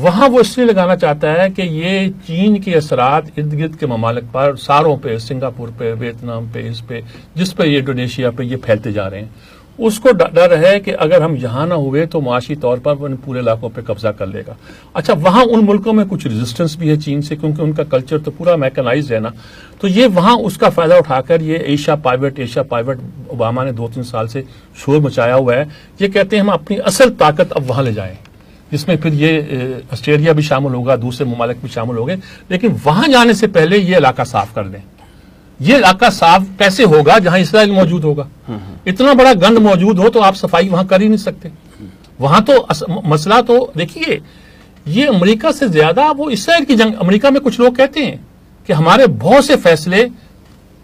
S3: वहाँ वो इसलिए लगाना चाहता है कि ये चीन के असरात, इर्द गिर्द के ममालिक पर, सारों पे, सिंगापुर पे, वियतनाम पे, इस पे, जिस पे ये, इंडोनेशिया पे ये फैलते जा रहे हैं। उसको डर है कि अगर हम यहाँ ना हुए तो माशी तौर पर पूरे इलाकों पर कब्जा कर लेगा। अच्छा वहाँ उन मुल्कों में कुछ रेजिस्टेंस भी है चीन से, क्योंकि उनका कल्चर तो पूरा मैकेनाइज है ना। तो ये वहाँ उसका फ़ायदा उठाकर ये Asia pivot Asia pivot Obama ने दो तीन साल से शोर मचाया हुआ है। ये कहते हैं हम अपनी असल ताकत अब वहाँ ले जाएँ। जिसमें फिर ये ऑस्ट्रेलिया भी शामिल होगा, दूसरे ममालिक भी शामिल होंगे। लेकिन वहाँ जाने से पहले ये इलाका साफ़ कर दें। ये इलाका साफ़ कैसे होगा जहाँ इसराइल मौजूद होगा? इतना बड़ा गंद मौजूद हो तो आप सफ़ाई वहाँ कर ही नहीं सकते। वहाँ तो अस, मसला तो देखिए ये अमेरिका से ज़्यादा वो इसराइल की जंग अमेरिका में कुछ लोग कहते हैं कि हमारे बहुत से फैसले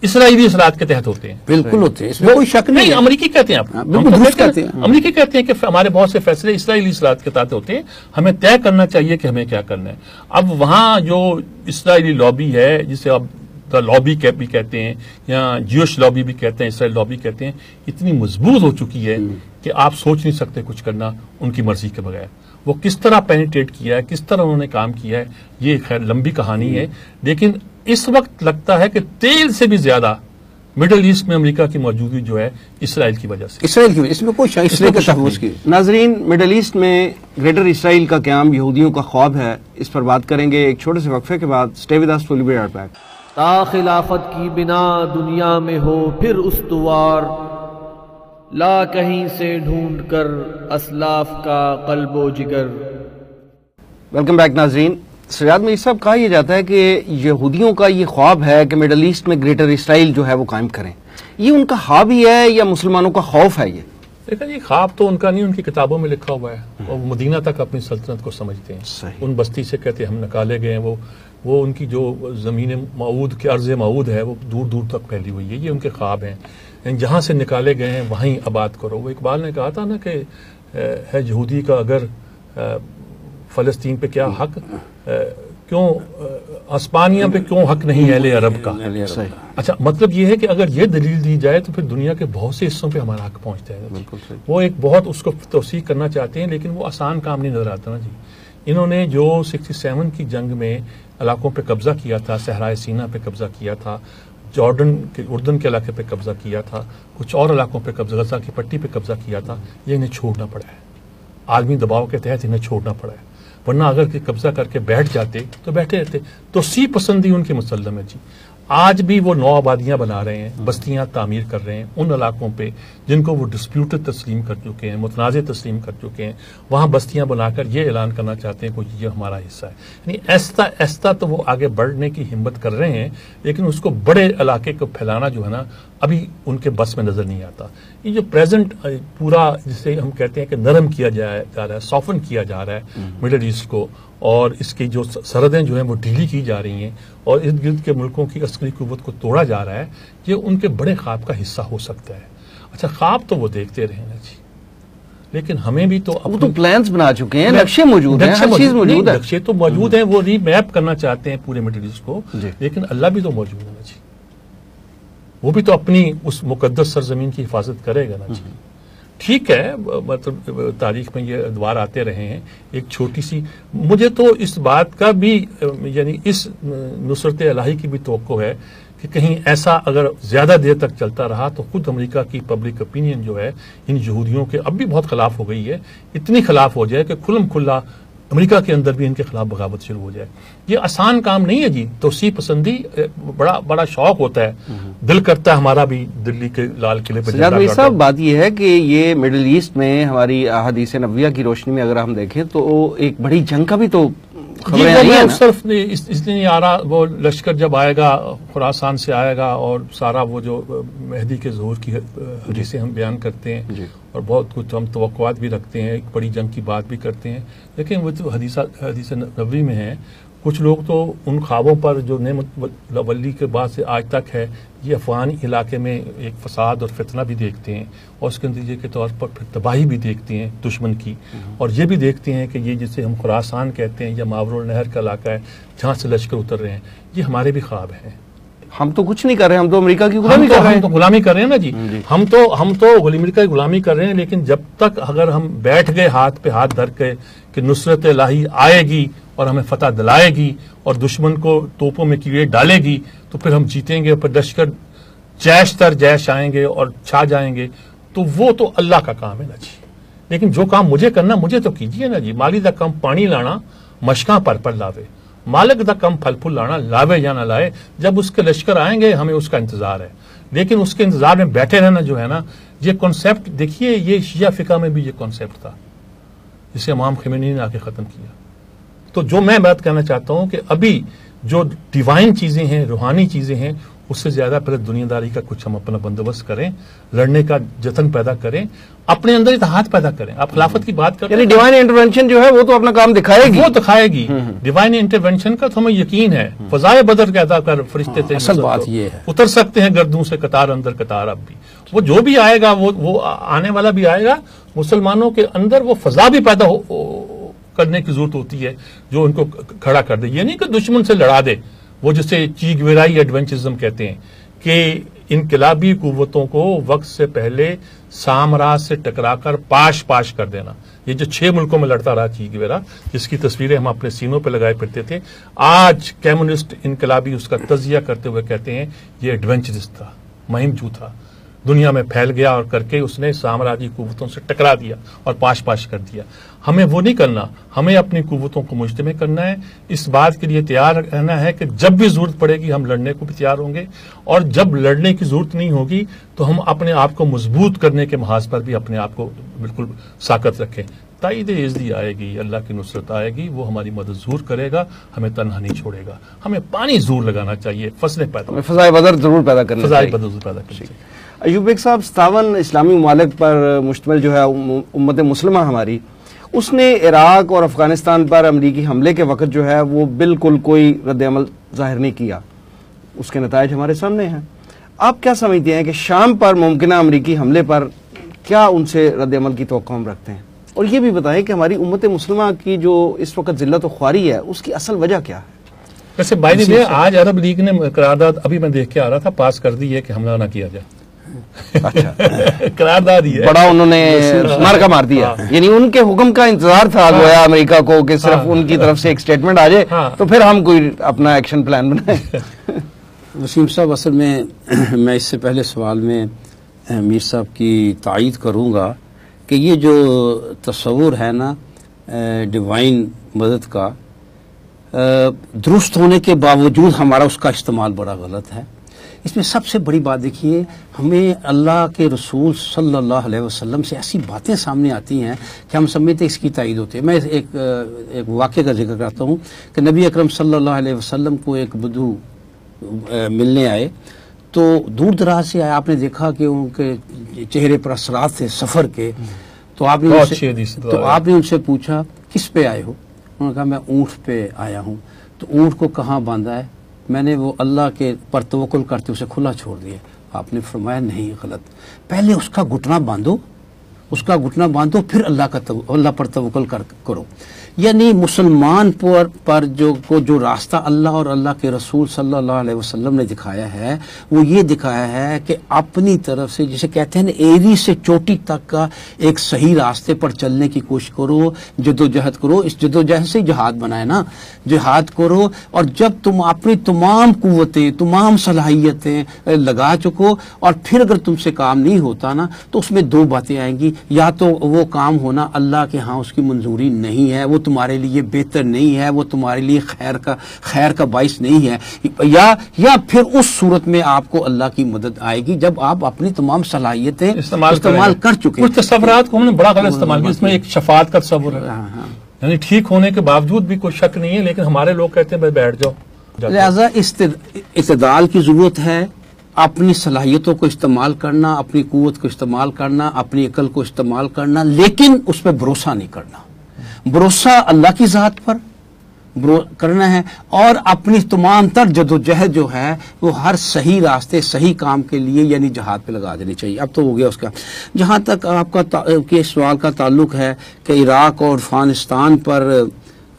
S3: इसराइली इसरात के तहत होते हैं।
S4: बिल्कुल होते हैं इसमें कोई शक नहीं,
S3: अमरीकी कहते हैं आप। हाँ, तो कहते हैं अमरीकी कहते हैं कि हमारे बहुत से फैसले इसराइली इसरात के तहत होते हैं हमें तय करना चाहिए कि हमें क्या करना है। अब वहाँ जो इसराइली लॉबी है जिसे अब द लॉबी कैप भी कहते हैं या जियोश लॉबी भी कहते हैं इसराइल लॉबी कहते हैं इतनी मज़बूत हो चुकी है हम्म। कि आप सोच नहीं सकते कुछ करना उनकी मर्ज़ी के बगैर। वो किस तरह पेनिट्रेट किया है किस तरह उन्होंने काम किया है ये खैर लंबी कहानी है। लेकिन इस वक्त लगता है कि तेल से भी ज़्यादा मिडल ईस्ट में अमेरिका की मौजूदगी जो है इसराइल की वजह से।
S4: इसराइल की इसमें कोई इसराइल का की
S2: नाजरीन मिडल ईस्ट में ग्रेटर इसराइल का क्याम यहूदियों का ख्वाब है इस पर बात करेंगे एक छोटे से वक्फे के बाद। स्टे विद अस बैक
S1: ता खिलाफत की बिना दुनिया में हो फिर उस्तवार। ला कहीं से ढूंढ कर असलाफ का कल्बो जिगर।
S2: वेलकम बैक नाजरीन। सजाद में सब कहा यह जाता है कि यहूदियों का ये ख्वाब है कि मिडल ईस्ट में ग्रेटर इसराइल जो है वो कायम करें। ये उनका हावी है या मुसलमानों का खौफ है ये?
S3: देखा जी ख्वाब तो उनका नहीं उनकी किताबों में लिखा हुआ है। और मदीना तक अपनी सल्तनत को समझते हैं। उन बस्ती से कहते हैं हम निकाले गए हैं वो वो उनकी जो ज़मीन मऊद के अर्ज़ मऊद है वो दूर दूर तक फैली हुई है ये उनके ख्वाब हैं। जहाँ से निकाले गए हैं वहीं आबाद करो। वो इकबाल ने कहा था ना कि है यहूदी का अगर फ़लस्तीन पे क्या हक? क्यों अस्पानिया पे क्यों हक नहीं है अरब का? अच्छा मतलब ये है कि अगर ये दलील दी जाए तो फिर दुनिया के बहुत से हिस्सों पे हमारा हक पहुँच जाएगा
S2: बिल्कुल
S3: वो एक बहुत उसको तोसी करना चाहते हैं लेकिन वो आसान काम नहीं नज़र आता ना जी। इन्होंने जो 67 की जंग में इलाकों पे कब्जा किया था सहराए सीना पे कब्जा किया था, जॉर्डन के, उर्दन के इलाके पे कब्जा किया था, कुछ और इलाकों पे कब्जा, गजा की पट्टी पे कब्जा किया था, ये इन्हें छोड़ना पड़ा है। आलमी दबाव के तहत इन्हें छोड़ना पड़ा है। वरना अगर कब्जा करके बैठ जाते तो बैठे रहते। तो सी पसंदी उनके मुसलम है जी। आज भी वो नौ आबादियाँ बना रहे हैं बस्तियाँ तामीर कर रहे हैं उन इलाकों पे जिनको वो डिस्प्यूट तस्लीम कर चुके हैं मुतनाज़ तस्लीम कर चुके हैं। वहाँ बस्तियाँ बनाकर ये ऐलान करना चाहते हैं कि ये हमारा हिस्सा है। यानी ऐसा ऐसा तो वो आगे बढ़ने की हिम्मत कर रहे हैं लेकिन उसको बड़े इलाके को फैलाना जो है ना अभी उनके बस में नज़र नहीं आता। ये जो प्रेजेंट पूरा जिसे हम कहते हैं कि नरम किया जा जा रहा है सॉफन किया जा रहा है मिडल ईस्ट को और इसकी जो सरहदें जो हैं वो ढीली की जा रही हैं और इर्द गिर्द के मुल्कों की अस्करी कुत को तोड़ा जा रहा है ये उनके बड़े ख्वाब का हिस्सा हो सकता है। अच्छा ख्वाब तो वो देखते रहे ना जी। लेकिन हमें भी तो
S2: वो तो प्लान्स बना चुके हैं नक्शे मौजूद हैं
S3: नक्शे
S2: हर चीज़
S3: मौजूद-
S2: मौजूद है।
S3: नक्शे तो मौजूद हैं वो रीमैप करना चाहते हैं पूरे मिडिल ईस्ट को लेकिन अल्लाह भी तो मौजूद है ना जी। वो भी तो अपनी उस मुकदस सरजमीन की हिफाजत करेगा ना जी। ठीक है मतलब तारीख में ये अदवार आते रहे हैं एक छोटी सी। मुझे तो इस बात का भी यानी इस नुसरत इलाही की भी तो है कि कहीं ऐसा अगर ज़्यादा देर तक चलता रहा तो खुद अमेरिका की पब्लिक ओपिनियन जो है इन यहूदियों के अब भी बहुत खिलाफ हो गई है। इतनी खिलाफ हो जाए कि खुलम खुल्ला अमेरिका के अंदर भी इनके खिलाफ बगावत शुरू हो जाए। ये आसान काम नहीं है जी। तोसी पसंदी बड़ा बड़ा शौक होता है। दिल करता है हमारा भी दिल्ली के लाल किले पर
S2: साहब बात यह है कि ये मिडिल ईस्ट में हमारी अहदीस नबिया की रोशनी में अगर हम देखें तो एक बड़ी जंग का भी तो खबरें आई हैं
S3: नहीं- इस, इसलिए नहीं आ रहा वो लश्कर जब आएगा खुरासान से आएगा और सारा वो जो मेहदी के ज़ोर की जिसे हम बयान करते हैं और बहुत कुछ हम तो भी रखते हैं एक बड़ी जंग की बात भी करते हैं लेकिन वो जो हदीसा हदीस नबी में है कुछ लोग तो उन ख्वाबों पर जो नेमत वली के बाद से आज तक है ये अफगान इलाके में एक फसाद और फितना भी देखते हैं और उसके नतीजे के तौर पर फिर तबाही भी देखते हैं दुश्मन की। और ये भी देखते हैं कि ये जिसे हम खुरासान कहते हैं या मावरुल नहर का इलाका है जहाँ से लश्कर उतर रहे हैं ये हमारे भी ख्वाब हैं।
S2: हम तो कुछ नहीं कर रहे हम तो अमेरिका की गुलामी
S3: तो,
S2: कर रहे
S3: हम तो
S2: हैं
S3: गुलामी कर रहे हैं ना जी। हम तो हम तो अमेरिका की गुलामी कर रहे हैं लेकिन जब तक अगर हम बैठ गए हाथ पे हाथ धर के कि नुसरत लाही आएगी और हमें फतह दिलाएगी और दुश्मन को तोपों में कीड़े डालेगी तो फिर हम जीतेंगे और फिर लश्कर जैश तर जैश आएँगे और छा जाएँगे तो वो तो अल्लाह का काम है ना जी। लेकिन जो काम मुझे करना मुझे तो कीजिए ना जी। माली दा कम पानी लाना मशका पर पर लावे। मालिक का कम फल फूल लाना लावे या ना लाए, जब उसके लश्कर आएँगे, हमें उसका इंतज़ार है। लेकिन उसके इंतज़ार में बैठे रहना जो है ना, ये कॉन्सेप्ट देखिए, ये शिया फिका में भी ये कॉन्सेप्ट था, जिसे अमाम खमीनी ने आके खत्म किया। तो जो मैं बात करना चाहता हूँ कि अभी जो डिवाइन चीज़ें हैं, रूहानी चीज़ें हैं उससे ज़्यादा पहले दुनियादारी का कुछ हम अपना बंदोबस्त करें लड़ने का जतन पैदा करें अपने अंदर इतिहाद पैदा करें। आप खिलाफत की बात करें
S2: यानी डिवाइन इंटरवेंशन जो है वो तो अपना काम दिखाएगी।
S3: वो दिखाएगी। डिवाइन इंटरवेंशन का तो हमें यकीन है। फजाए बदर के अदा कर फरिश्ते थे
S4: असल बात ये है।
S3: उतर सकते हैं गर्दों से कतार अंदर कतार अब भी। वो जो भी आएगा वो वो आने वाला भी आएगा। मुसलमानों के अंदर वो फजा भी पैदा हो, हो- करने की ज़रूरत होती है जो उनको खड़ा कर दे। ये नहीं कि दुश्मन से लड़ा दे। वो जिसे चीगवेराई एडवेंचरिज्म कहते हैं, कि इनकलाबी कुतों को वक्त से पहले साम्राज्य से टकराकर पाश पाश कर देना। ये जो छह मुल्कों में लड़ता रहा चीगवेरा, जिसकी तस्वीरें हम अपने सीनों पर लगाए फिरते थे, आज कम्युनिस्ट इनकलाबी उसका तजिया करते हुए कहते हैं, ये एडवेंचरिस्ट था महिम जू था। दुनिया में फैल गया और करके उसने साम्राज्य कुवतों से टकरा दिया और पाश पाश कर दिया। हमें वो नहीं करना हमें अपनी कुवतों को मुजतमे करना है। इस बात के लिए तैयार रहना है कि जब भी ज़रूरत पड़ेगी हम लड़ने को भी तैयार होंगे। और जब लड़ने की ज़रूरत नहीं होगी तो हम अपने आप को मज़बूत करने के महाज पर भी अपने आप को बिल्कुल साकत रखें। ताइद इज़्दी आएगी अल्लाह की नुसरत आएगी वो हमारी मदद ज़रूर करेगा हमें तनहा नहीं छोड़ेगा। हमें पानी ज़रूर लगाना चाहिए फ़सलें पैदा
S2: फजाए बदर ज़रूर पैदा करना
S3: फजाए बदर ज़रूर पैदा करनी चाहिए।
S2: अयूब एक साहब सतावन इस्लामी ममालिक पर मुश्तमिल जो है उम्मत मुस्लिमा हमारी उसने इराक और अफ़गानिस्तान पर अमरीकी हमले के वक्त जो है वो बिल्कुल कोई रद्दमल ज़ाहिर नहीं किया। उसके नतज हमारे सामने हैं। आप क्या समझते हैं कि शाम पर मुमकिन अमरीकी हमले पर क्या उनसे रद्दमल की तो हम रखते हैं? और ये भी बताएँ कि हमारी उम्मत मुसलमान की जो इस वक्त जिल्लत तो ख्वारी है उसकी असल वजह क्या है?
S3: वैसे बाई ने आज अरब लीग ने करारदाद अभी मैं देख के आ रहा था पास कर दी है कि हमला ना किया जाए। अच्छा करारदाद ही है
S2: बड़ा उन्होंने मार का मार दिया हाँ। यानी उनके हुक्म का इंतज़ार था हाँ। गोया अमेरिका को कि सिर्फ़ हाँ। उनकी तरफ़ से एक स्टेटमेंट आ जाए हाँ। तो फिर हम कोई अपना एक्शन प्लान बनाए
S4: वसीम साहब असल में मैं इससे पहले सवाल में मीर साहब की तायद करूँगा कि ये जो तस्वुर है ना डिवाइन मदद का दुरुस्त होने के बावजूद हमारा उसका इस्तेमाल बड़ा गलत है इसमें सबसे बड़ी बात देखिए हमें अल्लाह के रसूल सल्लल्लाहु अलैहि वसल्लम से ऐसी बातें सामने आती हैं कि हम समझते इसकी तायद होती है। मैं एक एक वाक्य का ज़िक्र करता हूँ कि नबी अकरम सल्लल्लाहु अलैहि वसल्लम को एक बधू मिलने आए। तो दूर दराज से आए। आपने देखा कि उनके चेहरे पर असरात थे सफ़र के। तो आपने उनसे तो आपने उनसे पूछा किस पे आए हो? उन्होंने कहा मैं ऊँट पे आया हूँ। तो ऊँट को कहाँ बांधा है? मैंने वो अल्लाह के पर तवक्ल करते उसे खुला छोड़ दिया। आपने फरमाया, नहीं, गलत। पहले उसका घुटना बांधो, उसका घुटना बांधो, फिर अल्लाह का अल्लाह पर तवक्ल कर, करो। यानी मुसलमान पर पर जो, को जो रास्ता अल्लाह और अल्लाह के रसूल सल्लल्लाहु अलैहि वसल्लम ने दिखाया है, वो ये दिखाया है कि अपनी तरफ़ से जिसे कहते हैं ना, एरी से चोटी तक का एक सही रास्ते पर चलने की कोशिश करो जदोजहद करो, इस जदोजहद से जहाद बनाए ना, जिहाद करो, और जब तुम अपनी तमाम कुतें तमाम सलाहियतें लगा चुको, और फिर अगर तुमसे काम नहीं होता ना तो उसमें दो बातें आएँगी, या तो वो काम होना अल्लाह के यहाँ उसकी मंजूरी नहीं है, वो तुम्हारे लिए बेहतर नहीं है वो तुम्हारे लिए खैर का खैर का बाइस नहीं है। या या फिर उस सूरत में आपको अल्लाह की मदद आएगी जब आप अपनी तमाम सलाहियतें इस्तेमाल कर चुके
S3: कुछ तस्वरत को हमने बड़ा गलत इस्तेमाल किया इसमें एक शफात का तस्वर है। हाँ, हाँ। यानी ठीक होने के बावजूद भी कोई शक नहीं है लेकिन हमारे लोग कहते हैं भाई बैठ जाओ
S4: लिहाजा इतदाल की ज़रूरत है अपनी सलाहियतों को इस्तेमाल करना अपनी कुत को इस्तेमाल करना अपनी अकल को इस्तेमाल करना लेकिन उस पर भरोसा नहीं करना। भरोसा अल्लाह की ज़ात पर करना है और अपनी तमाम तर जदोजहद जो है वो हर सही रास्ते सही काम के लिए यानी जहाद पे लगा देनी चाहिए। अब तो हो गया उसका। जहाँ तक आपका के सवाल का ताल्लुक है कि इराक और अफ़गानिस्तान पर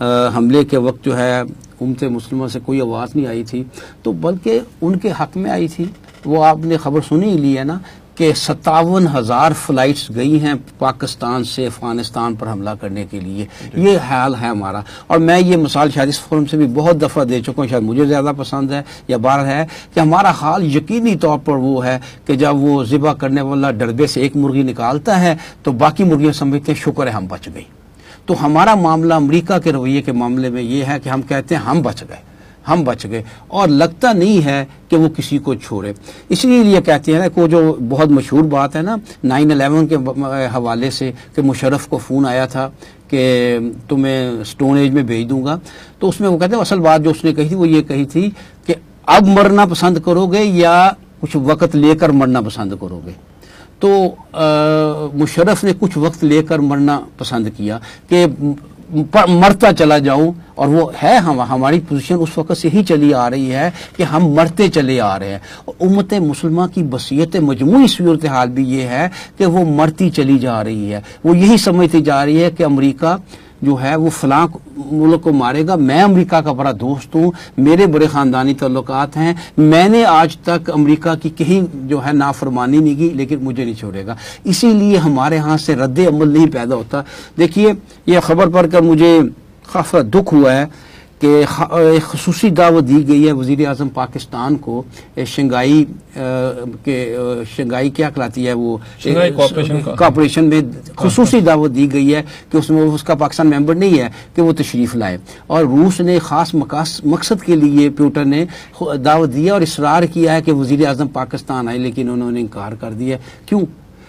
S4: आ, हमले के वक्त जो है उमत मुस्लिम से कोई आवाज़ नहीं आई थी। तो बल्कि उनके हक में आई थी। वो आपने खबर सुनी ही ली है ना कि सत्तावन हज़ार फ्लाइट्स गई हैं पाकिस्तान से अफ़गानिस्तान पर हमला करने के लिए। ये हाल है हमारा। और मैं ये मिसाल शायद इस फोरम से भी बहुत दफ़ा दे चुका हूँ, शायद मुझे ज़्यादा पसंद है या बार है कि हमारा हाल यकीनी तौर पर वो है कि जब वो ज़िबा करने वाला डरबे से एक मुर्गी निकालता है तो बाकी मुर्गियाँ समझते हैं, शुक्र है हम बच गई तो हमारा मामला अमरीका के रवैये के मामले में ये है कि हम कहते हैं हम बच गए। हम बच गए। और लगता नहीं है कि वो किसी को छोड़े। इसलिए कहते हैं ना को जो बहुत मशहूर बात है ना नाइन अलेवन के हवाले से कि मुशरफ को फ़ोन आया था कि तुम्हें स्टोन एज में भेज दूँगा। तो उसमें वो कहते हैं, असल बात जो उसने कही थी, वो ये कही थी कि अब मरना पसंद करोगे या कुछ वक्त लेकर मरना पसंद करोगे। तो मुशरफ ने कुछ वक्त लेकर मरना पसंद किया कि मरता चला जाऊँ, और वो है हम, हमारी पोजीशन उस वक्त से ही चली आ रही है कि हम मरते चले आ रहे हैं। और उम्मत मुसलमान की बसीत मजमू सूरत हाल भी ये है कि वो मरती चली जा रही है। वो यही समझती जा रही है कि अमरीका जो है वो फलां मुल्क को मारेगा। मैं अमेरिका का बड़ा दोस्त हूँ, मेरे बड़े ख़ानदानी तल्लक हैं। मैंने आज तक अमेरिका की कहीं जो है नाफरमानी नहीं की, लेकिन मुझे नहीं छोड़ेगा। इसीलिए हमारे यहाँ से रद्द अमल नहीं पैदा होता। देखिए यह खबर पढ़कर मुझे खासा दुख हुआ है कि एक खसूसी दावत दी गई है वज़ीर अजम पाकिस्तान को शंघाई के शंघाई क्या कराती है वो? कॉपरेशन में खसूस दावत दी गई है कि उसमें उसका पाकिस्तान मेंबर नहीं है कि वो तशरीफ़ लाए। और रूस ने खास मकास मकसद के लिए प्यूटर ने दावत दिया और इसरार किया है कि वज़ीर अजम पाकिस्तान आए लेकिन उन्होंने इनकार कर दिया क्यों?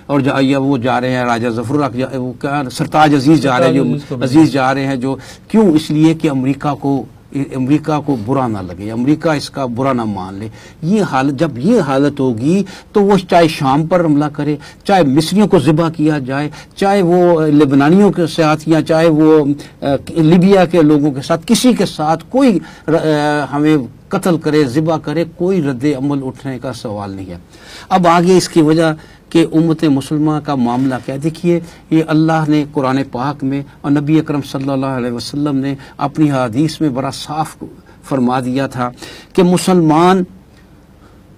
S4: और जा, या वो जा रहे हैं राजा ज़फ़र वो क्या सरताज अज़ीज़ जा रहे हैं जो अज़ीज़ जा रहे हैं जो क्यों? इसलिए कि अमरीका को अमेरिका को बुरा ना लगे अमेरिका इसका बुरा ना मान ले। ये हालत जब ये हालत होगी तो वो चाहे शाम पर हमला करे चाहे मिस्रियों को ज़िबा किया जाए चाहे वो लेबनानियों के साथ या चाहे वो लिबिया के लोगों के साथ किसी के साथ कोई हमें कत्ल करे ज़िबा करे कोई रद्द अमल उठने का सवाल नहीं है। अब आगे इसकी वजह कि उम्मत मुसलमान का मामला क्या? देखिए, ये अल्लाह ने कुरान पाक में और नबी अकरम सल्लल्लाहु अलैहि वसल्लम ने अपनी हदीस में बड़ा साफ़ फरमा दिया था कि मुसलमान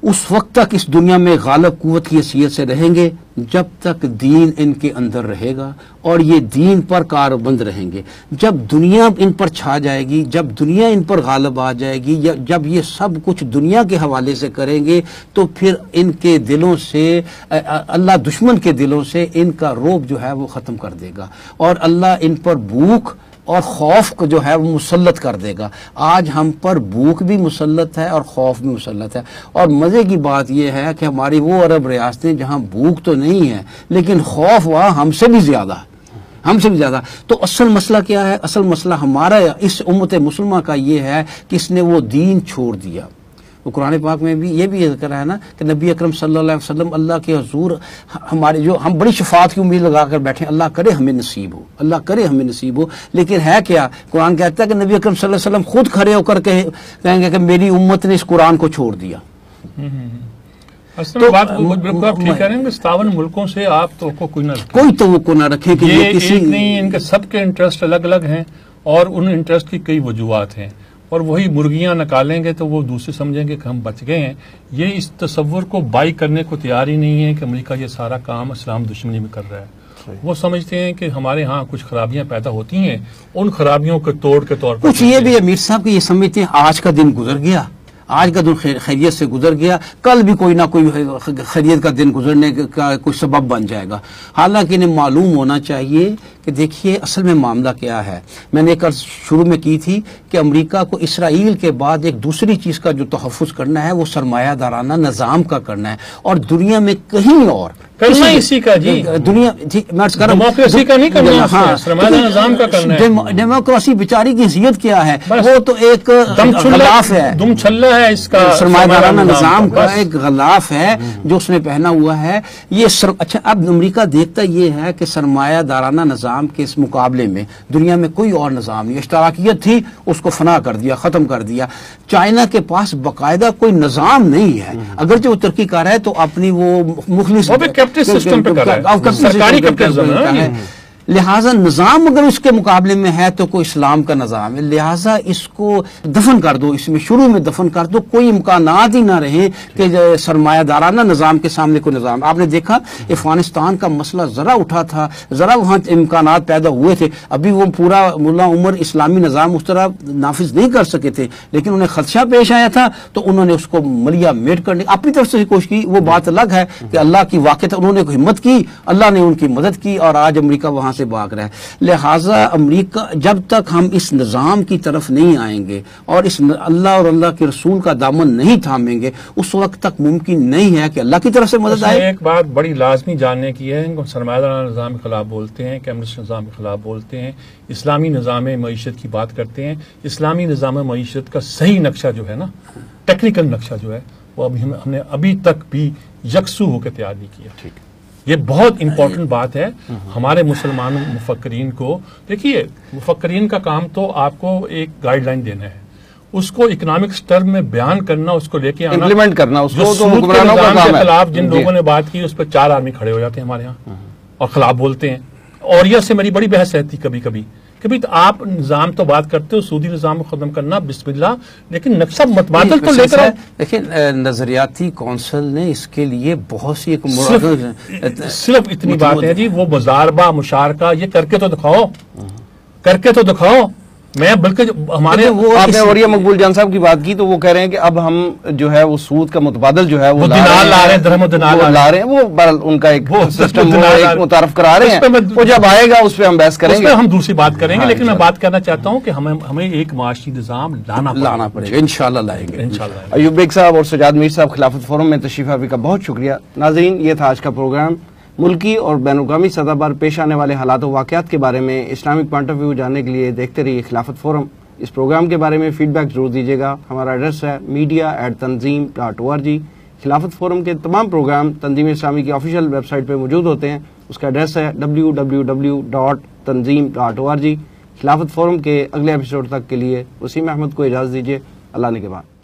S4: उस वक्त तक इस दुनिया में गालब कुत की हैसियत से रहेंगे, जब तक दीन इनके अंदर रहेगा और ये दीन पर कारबंद रहेंगे। जब दुनिया इन पर छा जाएगी, जब दुनिया इन पर गालब आ जाएगी, या जब ये सब कुछ दुनिया के हवाले से करेंगे तो फिर इनके दिलों से अल्लाह दुश्मन के दिलों से इनका रोब जो है वो ख़त्म कर देगा। और अल्लाह इन पर भूख और खौफ को जो है वो मुसलत कर देगा। आज हम पर भूख भी मुसलत है और खौफ भी मुसलत है। और मज़े की बात यह है कि हमारी वो अरब रियासतें जहाँ भूख तो नहीं है, लेकिन खौफ वहाँ हमसे भी ज़्यादा है। हमसे भी ज़्यादा। तो असल मसला क्या है? असल मसला हमारा इस उम्मत मुसलमा का ये है कि इसने वो दीन छोड़ दिया। वो कुरान पाक में भी ये भी ज़िक्र है ना कि नबी अकरम सल्लल्लाहु अलैहि वसल्लम अल्लाह के हजूर हमारे जो हम बड़ी शफात की उम्मीद लगा कर बैठे अल्लाह करे हमें नसीब हो अल्लाह करे हमें नसीब हो। लेकिन है क्या? कुरान कहता है कि नबी अकरम सल्लल्लाहु अलैहि वसल्लम खुद खड़े होकर कहे, कहेंगे कि मेरी उम्मत ने इस कुरान को छोड़ दिया।
S3: तो बात ठीक है सतावन मुल्कों से आप तो कोई ना
S4: कोई तो को ना रखे
S3: कि ये किसी नहीं इनके सबके इंटरेस्ट अलग अलग हैं और उन इंटरेस्ट की कई वजूहत हैं। और वही मुर्गियाँ निकालेंगे तो वो दूसरे समझेंगे कि हम बच गए हैं। ये इस तस्वर को बाई करने को तैयार ही नहीं है कि अमरीका ये सारा काम इस्लाम दुश्मनी में कर रहा है। वो समझते हैं कि हमारे यहाँ कुछ खराबियाँ पैदा होती हैं। उन खराबियों को तोड़ के तौर
S4: पर कुछ ये भी अमीर साहब की ये समझते हैं आज का दिन गुजर गया। आज का दिन खैरियत से गुजर गया। कल भी कोई ना कोई खैरियत का दिन गुजरने का कोई सबब बन जाएगा। हालाँकि इन्हें मालूम होना चाहिए कि देखिए असल में मामला क्या है? मैंने एक शुरू में की थी कि अमेरिका को इसराइल के बाद एक दूसरी चीज़ का जो तहफ़ करना है वो सरमायादाराना निज़ाम का करना है। और दुनिया में कहीं और
S3: करना इसी का जी।
S4: दुनिया
S3: डेमोक्रेसी का नहीं करना हाँ निज़ाम का करना है।
S4: डेमोक्रेसी बेचारी की हैसियत क्या है? वो तो एक गलाफ है।
S3: दुम छल्ला है इसका
S4: सरमायादाराना निज़ाम का। एक गलाफ है जो उसने पहना हुआ है। ये अच्छा अब अमरीका देखता ये है कि सरमायादाराना निज़ाम के इस मुकाबले में दुनिया में कोई और निज़ाम नहीं। इश्तराकियत थी उसको फना कर दिया खत्म कर दिया। चाइना के पास बाकायदा कोई निज़ाम नहीं है। अगर जो तरक्की कर रहा है तो अपनी वो मुखलिस लिहाजा निज़ाम अगर उसके मुकाबले में है तो कोई इस्लाम का निज़ाम है। लिहाजा इसको दफन कर दो, इसमें शुरू में दफन कर दो। कोई इम्कान ही ना रहे कि सरमायादाराना निज़ाम के सामने कोई निज़ाम। आपने देखा, अफ़गानिस्तान का मसला ज़रा उठा था, ज़रा वहाँ इम्कान पैदा हुए थे। अभी वो पूरा मुला उमर इस्लामी निज़ाम उस तरह नाफिज नहीं कर सके थे। लेकिन उन्हें खदशा पेश आया था तो उन्होंने उसको मलिया मेट करने अपनी तरफ़ से कोशिश की, वो बात अलग है कि अल्लाह की वाक़ उन्होंने हिम्मत की, अल्लाह ने उनकी मदद की और आज अमरीका वहाँ से भाग रहा है। लिहाजा अमरीका जब तक हम इस निज़ाम की तरफ़ नहीं आएँगे और इस अल्लाह और अल्लाह के रसूल का दामन नहीं थामेंगे उस वक्त तक मुमकिन नहीं है कि अल्लाह की तरफ़ से मदद आए।
S3: एक बात बड़ी लाजमी जानने की है सरमायादारा निज़ाम के खिलाफ बोलते हैं कैमरिस्ट निज़ाम के खिलाफ बोलते हैं इस्लामी निज़ाम मीशत की बात करते हैं। इस्लामी निज़ाम मीशत का सही नक्शा जो है ना टेक्निकल नक्शा जो है वो अभी हमने अभी तक भी यकसू होकर तैयार नहीं किया। ठीक। ये बहुत इंपॉर्टेंट बात है। हमारे मुसलमान मुफक्रीन को देखिए मुफक्रीन का काम तो आपको एक गाइडलाइन देना है। उसको इकोनॉमिक स्टर्म में बयान करना उसको लेके आना।
S2: इम्प्लीमेंट करना उसको
S3: तो के खिलाफ जिन लोगों ने बात की उस पर चार आदमी खड़े हो जाते हैं हमारे यहाँ। और खिलाफ बोलते हैं। और यह से मेरी बड़ी बहस रहती कभी कभी कभी तो आप निज़ाम तो बात करते हो सूदी निज़ाम को ख़त्म करना बिस्मिल्ला लेकिन नक्शा मतबादल तो लेकर
S4: लेकिन नजरियाती कौंसिल ने इसके लिए बहुत सी एक
S3: सिर्फ़, सिर्फ़ इतनी बात है जी वो मुजारबा मुशारका ये करके तो दिखाओ। करके तो दिखाओ। मैं बल्कि हमारे
S2: वो आपने और मकबूल जान साहब की बात की तो वो कह रहे हैं कि अब हम जो है वो सूद का मुतबादल जो है वो, वो ला, ला रहे हैं धर्म ला रहे हैं। वो उनका एक सिस्टम एक मुतारफ करा रहे हैं। वो जब आएगा उस पर हम बहस करेंगे।
S3: हम दूसरी बात करेंगे हाँ, लेकिन मैं बात करना चाहता हूँ कि हमें हमें एक माशी निज़ाम लाना
S4: लाना पड़ेगा। इनशाला लाएँगे।
S2: अयूब बेग साहब और सजाद मीर साहब खिलाफत फोरम में तशीफ का बहुत शुक्रिया। नाजरीन ये था आज का प्रोग्राम। मुल्की और बैन अवी सतह पर पेश आने वाले हालात वाक़ात के बारे में इस्लामिक पॉइंट ऑफ़ व्यू जानने के लिए देखते रहिए खिलाफत फोरम। इस प्रोग्राम के बारे में फीडबैक ज़रूर दीजिएगा। हमारा एड्रेस है media at Tanzeem dot O R G Khilafat forum के तमाम प्रोग्राम तंजीम इस्लामी की ऑफिशियल वेबसाइट पर मौजूद होते हैं। उसका एड्रेस है W W W dot Tanzeem dot O R G Khilafat forum के अगले एपिसोड तक के लिए वसीम अहमद को इजाज़त दीजिए। अल्लाह ने के बाद।